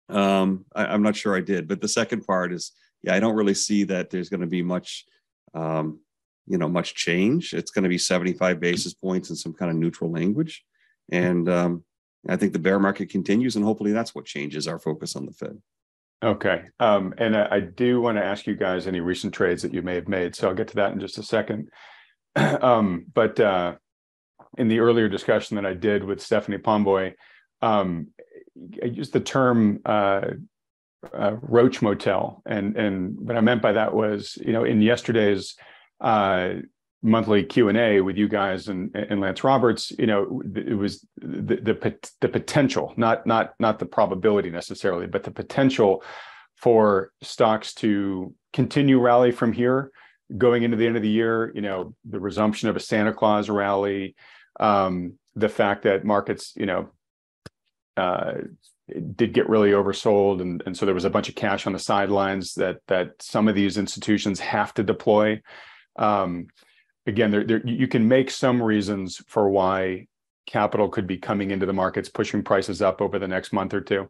um, I, am not sure I did, but the second part is, yeah, I don't really see that there's going to be much, um, you know, much change. It's going to be 75 basis points and some kind of neutral language, and um, I think the bear market continues, and hopefully that's what changes our focus on the Fed. Okay, um, and I, I, do want to ask you guys any recent trades that you may have made, so I'll get to that in just a second. [CLEARS THROAT] Um, but uh, in the earlier discussion that I did with Stephanie Pomboy, um, I used the term uh, uh, roach motel, and and what I meant by that was, you know, in yesterday's uh, monthly Q and A with you guys and, and Lance Roberts, you know, it was the, the the potential, not not not the probability necessarily, but the potential for stocks to continue rally from here going into the end of the year. You know, the resumption of a Santa Claus rally, um, the fact that markets, you know, uh, did get really oversold, and, and so there was a bunch of cash on the sidelines that that some of these institutions have to deploy. Um, again, there, there, you can make some reasons for why capital could be coming into the markets, pushing prices up over the next month or two.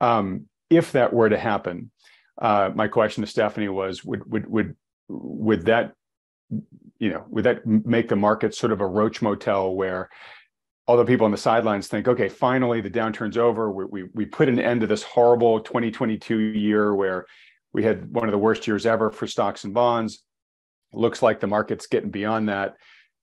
Um, if that were to happen, uh, my question to Stephanie was: Would would would would that you know would that make the market sort of a roach motel where all the people on the sidelines think, okay, finally the downturn's over. We, we, we put an end to this horrible 2022 year where we had one of the worst years ever for stocks and bonds. Looks like the market's getting beyond that.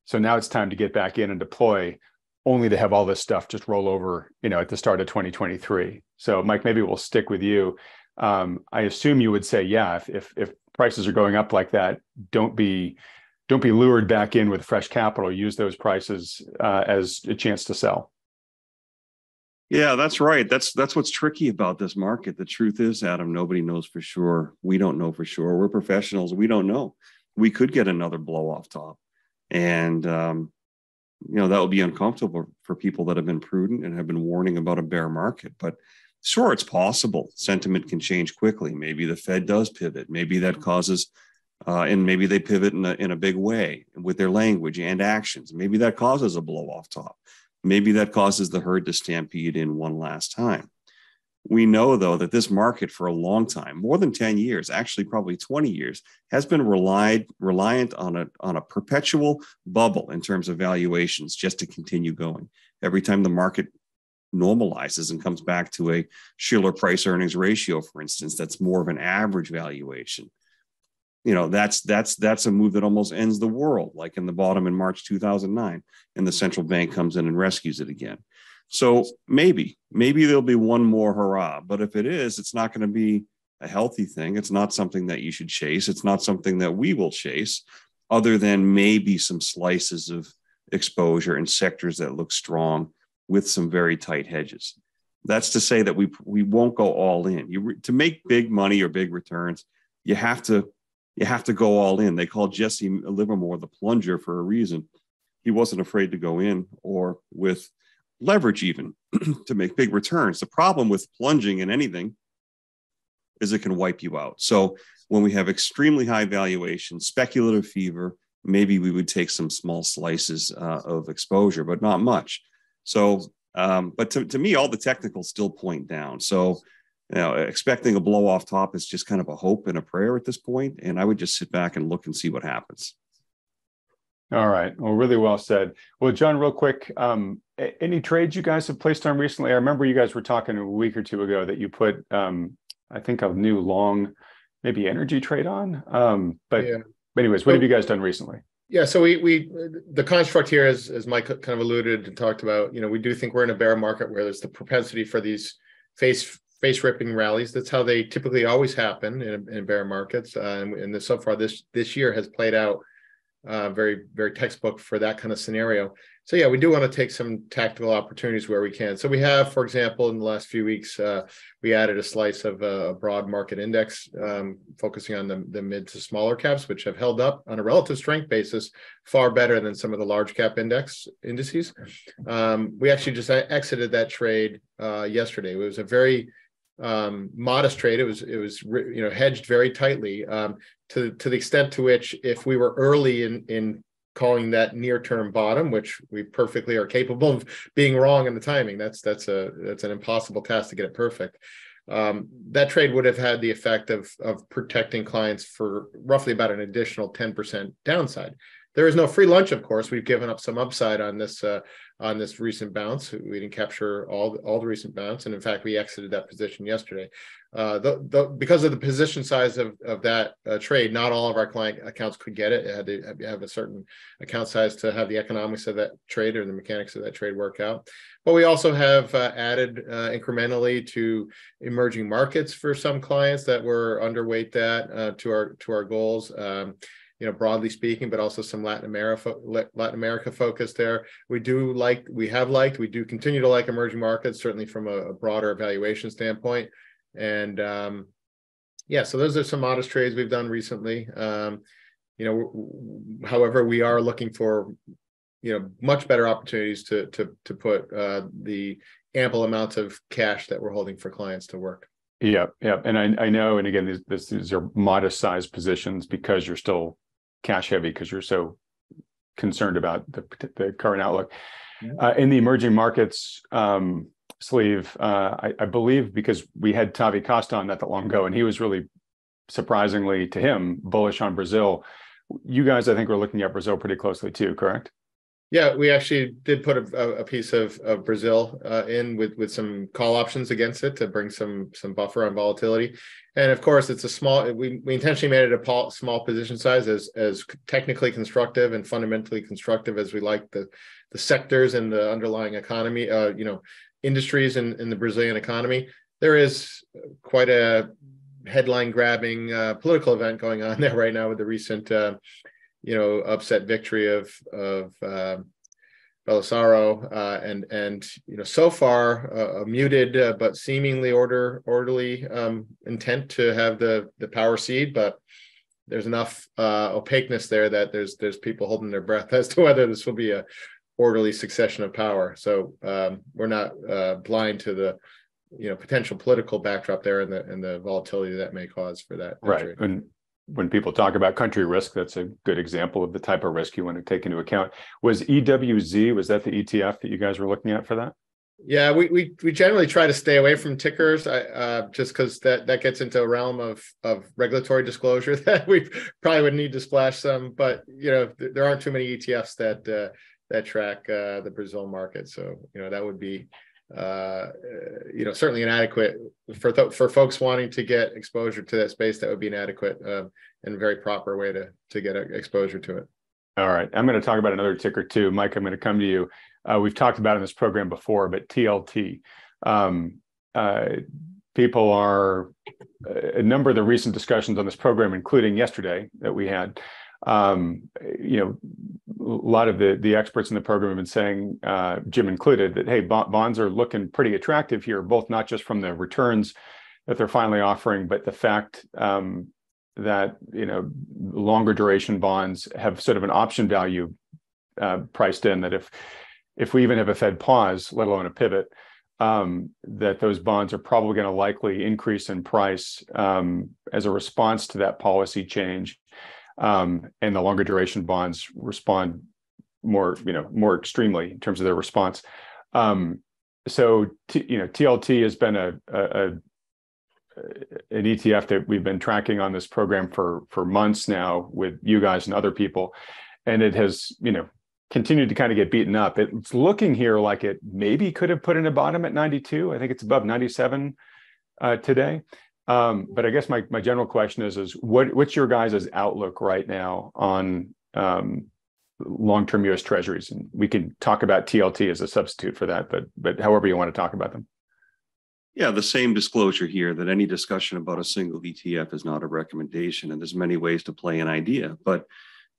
So now it's time to get back in and deploy, only to have all this stuff just roll over, you know, at the start of 2023. So, Mike, maybe we'll stick with you. Um, I assume you would say, yeah, if, if if prices are going up like that, don't be don't be lured back in with fresh capital. Use those prices uh, as a chance to sell. Yeah, that's right. That's that's what's tricky about this market. The truth is, Adam, nobody knows for sure. We don't know for sure. We're professionals. We don't know. We could get another blow off top, and um, you know that would be uncomfortable for people that have been prudent and have been warning about a bear market. But sure, it's possible. Sentiment can change quickly. Maybe the Fed does pivot. Maybe that causes uh, and maybe they pivot in a, in a big way with their language and actions. Maybe that causes a blow off top. Maybe that causes the herd to stampede in one last time. We know, though, that this market for a long time, more than 10 years, actually probably 20 years, has been relied, reliant on a, on a perpetual bubble in terms of valuations just to continue going. Every time the market normalizes and comes back to a Shiller price earnings ratio, for instance, that's more of an average valuation you know that's that's that's a move that almost ends the world like in the bottom in march 2009 and the central bank comes in and rescues it again so maybe maybe there'll be one more hurrah. But if it is it's not going to be a healthy thing. It's not something that you should chase. It's not something that we will chase other than maybe some slices of exposure in sectors that look strong with some very tight hedges. That's to say that we we won't go all in. You to make big money or big returns you have to you have to go all in. They call Jesse Livermore the plunger for a reason. He wasn't afraid to go in or with leverage even [CLEARS THROAT] to make big returns. The problem with plunging in anything is it can wipe you out. So when we have extremely high valuation, speculative fever, maybe we would take some small slices uh, of exposure, but not much. So, um, but to, to me, all the technicals still point down. So you know, expecting a blow off top is just kind of a hope and a prayer at this point. And I would just sit back and look and see what happens. All right. Well, really well said. Well, John, real quick, um, any trades you guys have placed on recently? I remember you guys were talking a week or two ago that you put, um, I think, a new long, maybe energy trade on. Um, but, yeah. anyways, what so, have you guys done recently? Yeah, so we we the construct here, as as Mike kind of alluded and talked about, you know, we do think we're in a bear market where there's the propensity for these face face ripping rallies. That's how they typically always happen in, in bear markets. Uh, and, and so far this this year has played out uh, very very textbook for that kind of scenario. So yeah, we do want to take some tactical opportunities where we can. So we have, for example, in the last few weeks, uh, we added a slice of a broad market index um, focusing on the, the mid to smaller caps, which have held up on a relative strength basis far better than some of the large cap index indices. Um, we actually just exited that trade uh, yesterday. It was a very um, modest trade. It was it was you know hedged very tightly um, to to the extent to which if we were early in in calling that near term bottom, which we perfectly are capable of being wrong in the timing. That's that's a that's an impossible task to get it perfect. Um, that trade would have had the effect of of protecting clients for roughly about an additional ten percent downside. There is no free lunch, of course. We've given up some upside on this uh, on this recent bounce. We didn't capture all the, all the recent bounce, and in fact, we exited that position yesterday. Uh, the, the, because of the position size of, of that uh, trade, not all of our client accounts could get it. It had to have a certain account size to have the economics of that trade or the mechanics of that trade work out. But we also have uh, added uh, incrementally to emerging markets for some clients that were underweight that uh, to our to our goals. Um, you know, broadly speaking, but also some Latin America Latin America focus there. We do like, we have liked, we do continue to like emerging markets, certainly from a, a broader evaluation standpoint. And um, yeah, so those are some modest trades we've done recently. Um, you know, however, we are looking for you know much better opportunities to to to put uh, the ample amounts of cash that we're holding for clients to work. Yeah, yeah, and I, I know, and again, these, these are modest sized positions because you're still cash heavy because you're so concerned about the, the current outlook. Uh, in the emerging markets um, sleeve, uh, I, I, believe because we had Tavi Costa on not that long ago, and he was really surprisingly to him bullish on Brazil. You guys, I think, were looking at Brazil pretty closely too, correct? Yeah, we actually did put a, a piece of, of Brazil uh, in with with some call options against it to bring some some buffer on volatility. And of course, it's a small. We, we intentionally made it a small position size as as technically constructive and fundamentally constructive as we like the the sectors and the underlying economy. Uh, you know, industries in in the Brazilian economy. There is quite a headline grabbing uh, political event going on [LAUGHS] there right now with the recent uh, you know upset victory of of uh, Bolsonaro, uh, and and you know so far uh, a muted uh, but seemingly order orderly um, intent to have the the power cede, but there's enough uh, opaqueness there that there's there's people holding their breath [LAUGHS] as to whether this will be a orderly succession of power. So um, we're not uh, blind to the you know potential political backdrop there and the and the volatility that may cause for that. Right, and when people talk about country risk, that's a good example of the type of risk you want to take into account. Was EWZ, was that the ETF that you guys were looking at for that? Yeah, we we, we generally try to stay away from tickers, uh, just because that that gets into a realm of of regulatory disclosure [LAUGHS] that we probably would need to splash some. But you know, th- there aren't too many ETFs that uh, that track uh, the Brazil market, so you know that would be uh, you know, certainly inadequate for th- for folks wanting to get exposure to that space. That would be an adequate uh, and very proper way to to get exposure to it. All right, I'm going to talk about another ticker too, Mike. I'm going to come to you. Uh, we've talked about in this program before, but TLT. Um, uh, people are a number of the recent discussions on this program, including yesterday that we had. Um, you know, a lot of the the experts in the program have been saying, uh, Jim included, that hey, bonds are looking pretty attractive here, both not just from the returns that they're finally offering, but the fact um, that you know longer duration bonds have sort of an option value uh, priced in. That if if we even have a Fed pause, let alone a pivot, um, that those bonds are probably going to likely increase in price um, as a response to that policy change um, and the longer duration bonds respond more, you know, more extremely in terms of their response. Um, so, t- you know, TLT has been a, a, a, an ETF that we've been tracking on this program for for months now with you guys and other people, and it has, you know, continued to kind of get beaten up. It's looking here like it maybe could have put in a bottom at 92. I think it's above 97 uh, today. Um, but I guess my my general question is is what what's your guys' outlook right now on um, long-term U.S. Treasuries? And we can talk about TLT as a substitute for that, but but however you want to talk about them. Yeah, the same disclosure here that any discussion about a single ETF is not a recommendation, and there's many ways to play an idea. But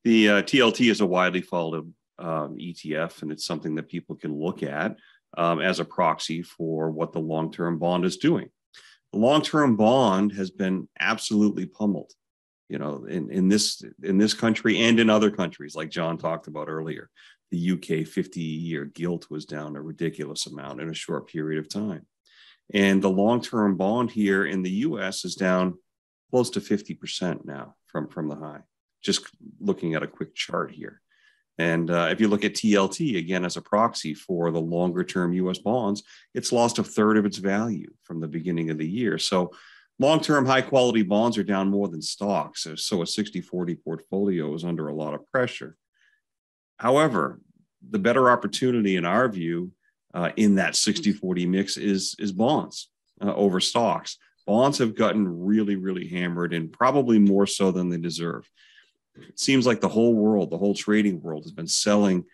the uh, TLT is a widely followed um, ETF, and it's something that people can look at um, as a proxy for what the long-term bond is doing long-term bond has been absolutely pummeled you know in, in this in this country and in other countries like john talked about earlier. The uk 50 year gilt was down a ridiculous amount in a short period of time. And the long-term bond here in the us is down close to 50% now from from the high. Just looking at a quick chart here and uh, if you look at TLT again as a proxy for the longer term US bonds, it's lost a third of its value from the beginning of the year. So long term high quality bonds are down more than stocks. So a 60 40 portfolio is under a lot of pressure. However, the better opportunity in our view uh, in that 60 40 mix is, is bonds uh, over stocks. Bonds have gotten really, really hammered and probably more so than they deserve it seems like the whole world, the whole trading world has been selling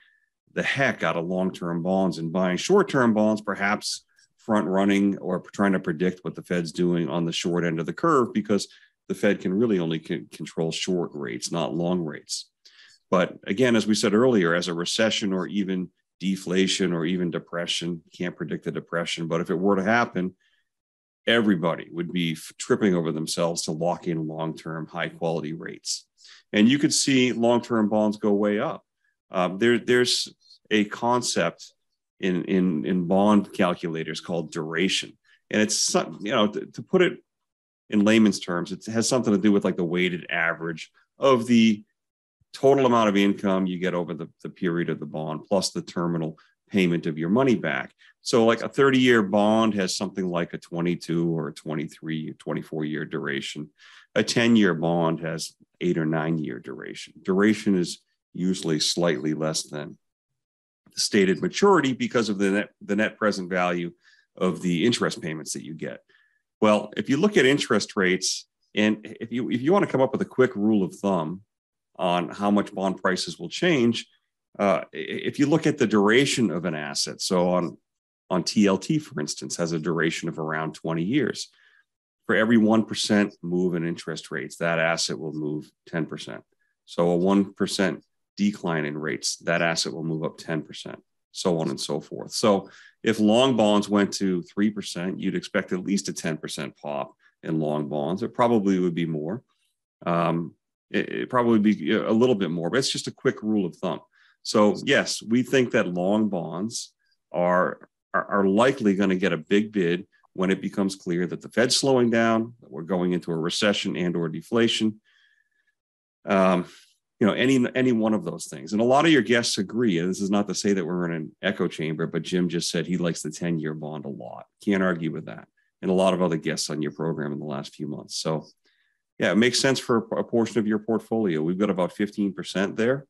the heck out of long term bonds and buying short term bonds, perhaps front running or trying to predict what the Fed's doing on the short end of the curve because the Fed can really only control short rates, not long rates. But again, as we said earlier, as a recession or even deflation or even depression, can't predict the depression, but if it were to happen, everybody would be tripping over themselves to lock in long term high quality rates and you could see long-term bonds go way up. Um, there, there's a concept in, in, in bond calculators called duration, and it's you know to, to put it in layman's terms, it has something to do with like the weighted average of the total amount of income you get over the, the period of the bond plus the terminal payment of your money back. So, like a 30 year bond has something like a 22 or a 23, 24 year duration. A 10 year bond has eight or nine year duration. Duration is usually slightly less than the stated maturity because of the net, the net present value of the interest payments that you get. Well, if you look at interest rates, and if you if you want to come up with a quick rule of thumb on how much bond prices will change, uh, if you look at the duration of an asset, so on on TLT, for instance, has a duration of around 20 years for every 1% move in interest rates, that asset will move 10%. So a 1% decline in rates, that asset will move up 10%, so on and so forth. So if long bonds went to 3%, you'd expect at least a 10% pop in long bonds. It probably would be more. Um, it, it probably be a little bit more, but it's just a quick rule of thumb. So yes, we think that long bonds are, are, are likely going to get a big bid when it becomes clear that the Fed's slowing down, that we're going into a recession and or deflation. Um, you know, any any one of those things. And a lot of your guests agree. And this is not to say that we're in an echo chamber, but Jim just said he likes the 10-year bond a lot. Can't argue with that. And a lot of other guests on your program in the last few months. So yeah, it makes sense for a portion of your portfolio. We've got about 15% there.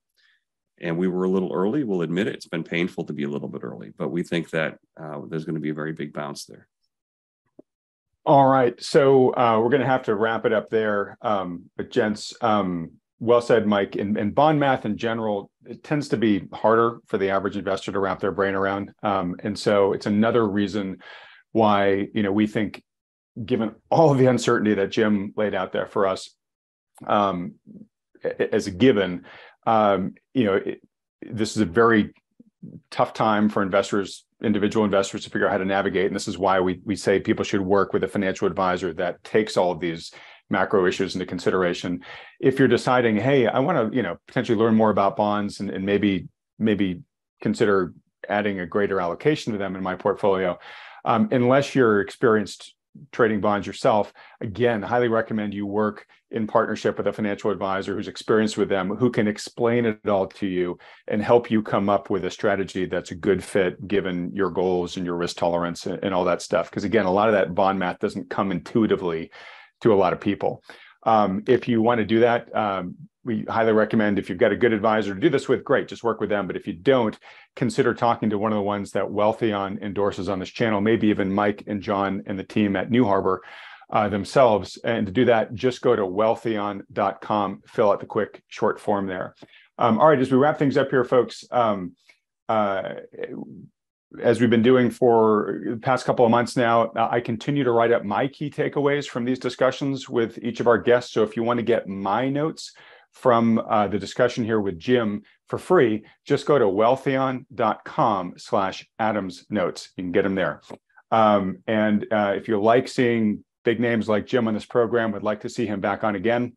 and we were a little early. We'll admit it. It's been painful to be a little bit early, but we think that uh, there's going to be a very big bounce there. All right, so uh, we're going to have to wrap it up there, um, but gents, um, well said, Mike. And, in, bond math in general, it tends to be harder for the average investor to wrap their brain around, um, and so it's another reason why you know we think, given all of the uncertainty that Jim laid out there for us, um, as a given, um, you know, it, this is a very tough time for investors, individual investors, to figure out how to navigate. And this is why we we say people should work with a financial advisor that takes all of these macro issues into consideration. If you're deciding, hey, I want to, you know, potentially learn more about bonds and, and maybe maybe consider adding a greater allocation to them in my portfolio, um, unless you're experienced trading bonds yourself, again, highly recommend you work in partnership with a financial advisor who's experienced with them, who can explain it all to you and help you come up with a strategy that's a good fit given your goals and your risk tolerance and, all that stuff. Because again, a lot of that bond math doesn't come intuitively to a lot of people. Um, if you want to do that, um, we highly recommend if you've got a good advisor to do this with, great, just work with them. But if you don't, consider talking to one of the ones that Wealthion endorses on this channel, maybe even Mike and John and the team at New Harbor uh, themselves. And to do that, just go to wealthion.com, fill out the quick short form there. Um, all right, as we wrap things up here, folks, um, uh, as we've been doing for the past couple of months now, I continue to write up my key takeaways from these discussions with each of our guests. So if you want to get my notes, from uh, the discussion here with Jim for free, just go to wealthion.com slash Adams notes. You can get them there. Um, and uh, if you like seeing big names like Jim on this program, would like to see him back on again,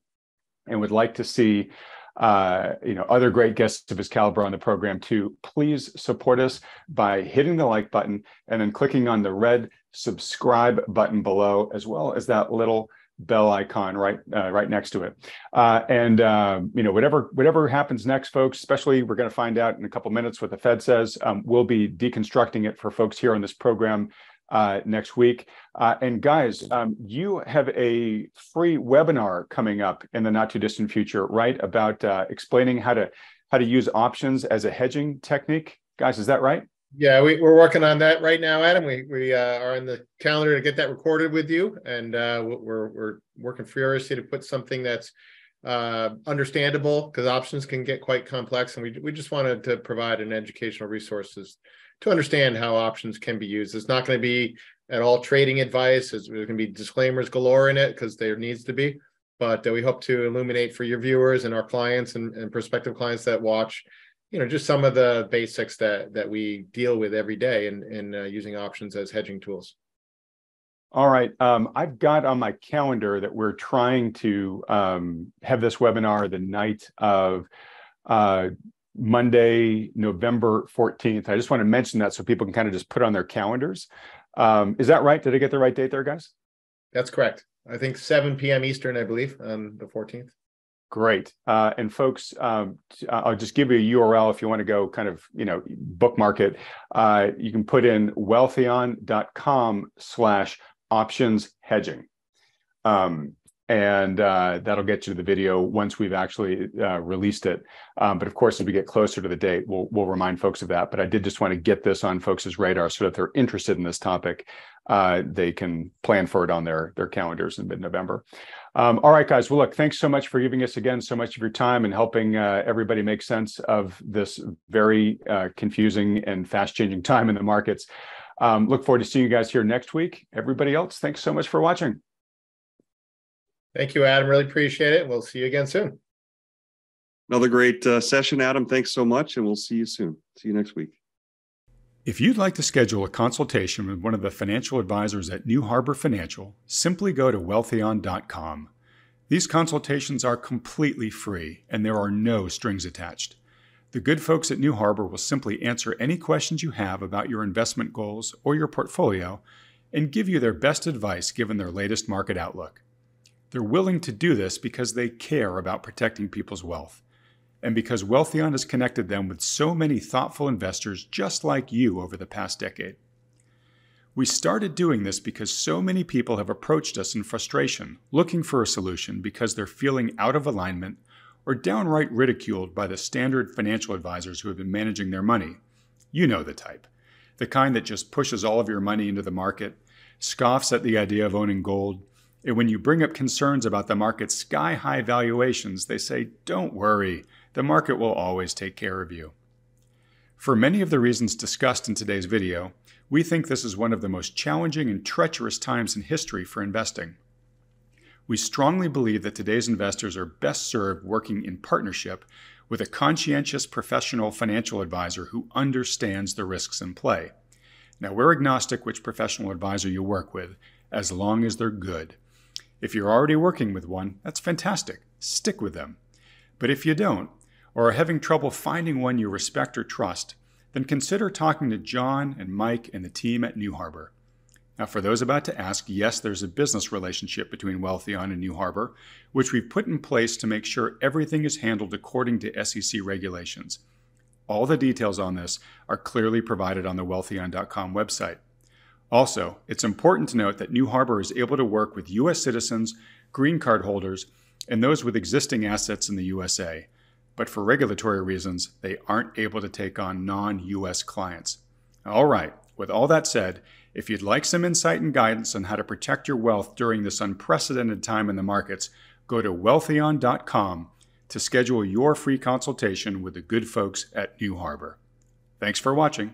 and would like to see uh, you know other great guests of his caliber on the program too, please support us by hitting the like button and then clicking on the red subscribe button below, as well as that little bell icon right uh, right next to it. Uh, and um, you know whatever whatever happens next, folks. Especially we're going to find out in a couple minutes what the Fed says. Um, we'll be deconstructing it for folks here on this program uh, next week. Uh, and guys, um, you have a free webinar coming up in the not too distant future, right? About uh, explaining how to how to use options as a hedging technique. Guys, is that right? Yeah, we, are working on that right now, Adam. We we uh, are on the calendar to get that recorded with you, and uh, we're we're working furiously to put something that's uh, understandable because options can get quite complex, and we we just wanted to provide an educational resources to understand how options can be used. It's not going to be at all trading advice. There's going to be disclaimers galore in it because there needs to be, but uh, we hope to illuminate for your viewers and our clients and, and prospective clients that watch you know just some of the basics that that we deal with every day in in uh, using options as hedging tools. All right um, i've got on my calendar that we're trying to um, have this webinar the night of uh, monday november 14th i just want to mention that so people can kind of just put on their calendars. Um, is that right? Did i get the right date there guys? That's correct. I think 7 p.m eastern i believe on the 14th Great. Uh, and folks, um, I'll just give you a URL if you want to go kind of, you know, bookmark it. Uh, you can put in wealthion.com slash options hedging. Um, and uh, that'll get you to the video once we've actually uh, released it. Um, but of course, as we get closer to the date, we'll, we'll remind folks of that. But I did just want to get this on folks' radar so that if they're interested in this topic, uh, they can plan for it on their, their calendars in mid-November. Um, all right, guys. Well, look, thanks so much for giving us again so much of your time and helping uh, everybody make sense of this very uh, confusing and fast changing time in the markets. Um, look forward to seeing you guys here next week. Everybody else, thanks so much for watching. Thank you, Adam. Really appreciate it. We'll see you again soon. Another great uh, session, Adam. Thanks so much, and we'll see you soon. See you next week. If you'd like to schedule a consultation with one of the financial advisors at New Harbor Financial, simply go to wealthion.com. These consultations are completely free and there are no strings attached. The good folks at New Harbor will simply answer any questions you have about your investment goals or your portfolio and give you their best advice given their latest market outlook. They're willing to do this because they care about protecting people's wealth and because Wealthion has connected them with so many thoughtful investors just like you over the past decade. We started doing this because so many people have approached us in frustration, looking for a solution because they're feeling out of alignment or downright ridiculed by the standard financial advisors who have been managing their money. You know the type. The kind that just pushes all of your money into the market, scoffs at the idea of owning gold, and when you bring up concerns about the market's sky high valuations, they say, Don't worry, the market will always take care of you. For many of the reasons discussed in today's video, we think this is one of the most challenging and treacherous times in history for investing. We strongly believe that today's investors are best served working in partnership with a conscientious professional financial advisor who understands the risks in play. Now, we're agnostic which professional advisor you work with, as long as they're good. If you're already working with one, that's fantastic. Stick with them. But if you don't, or are having trouble finding one you respect or trust, then consider talking to John and Mike and the team at New Harbor. Now, for those about to ask, yes, there's a business relationship between Wealthion and New Harbor, which we've put in place to make sure everything is handled according to SEC regulations. All the details on this are clearly provided on the wealthion.com website. Also, it's important to note that New Harbor is able to work with U.S. citizens, green card holders, and those with existing assets in the USA but for regulatory reasons, they aren't able to take on non US clients. All right, with all that said, if you'd like some insight and guidance on how to protect your wealth during this unprecedented time in the markets, go to wealthion.com to schedule your free consultation with the good folks at New Harbor. Thanks for watching.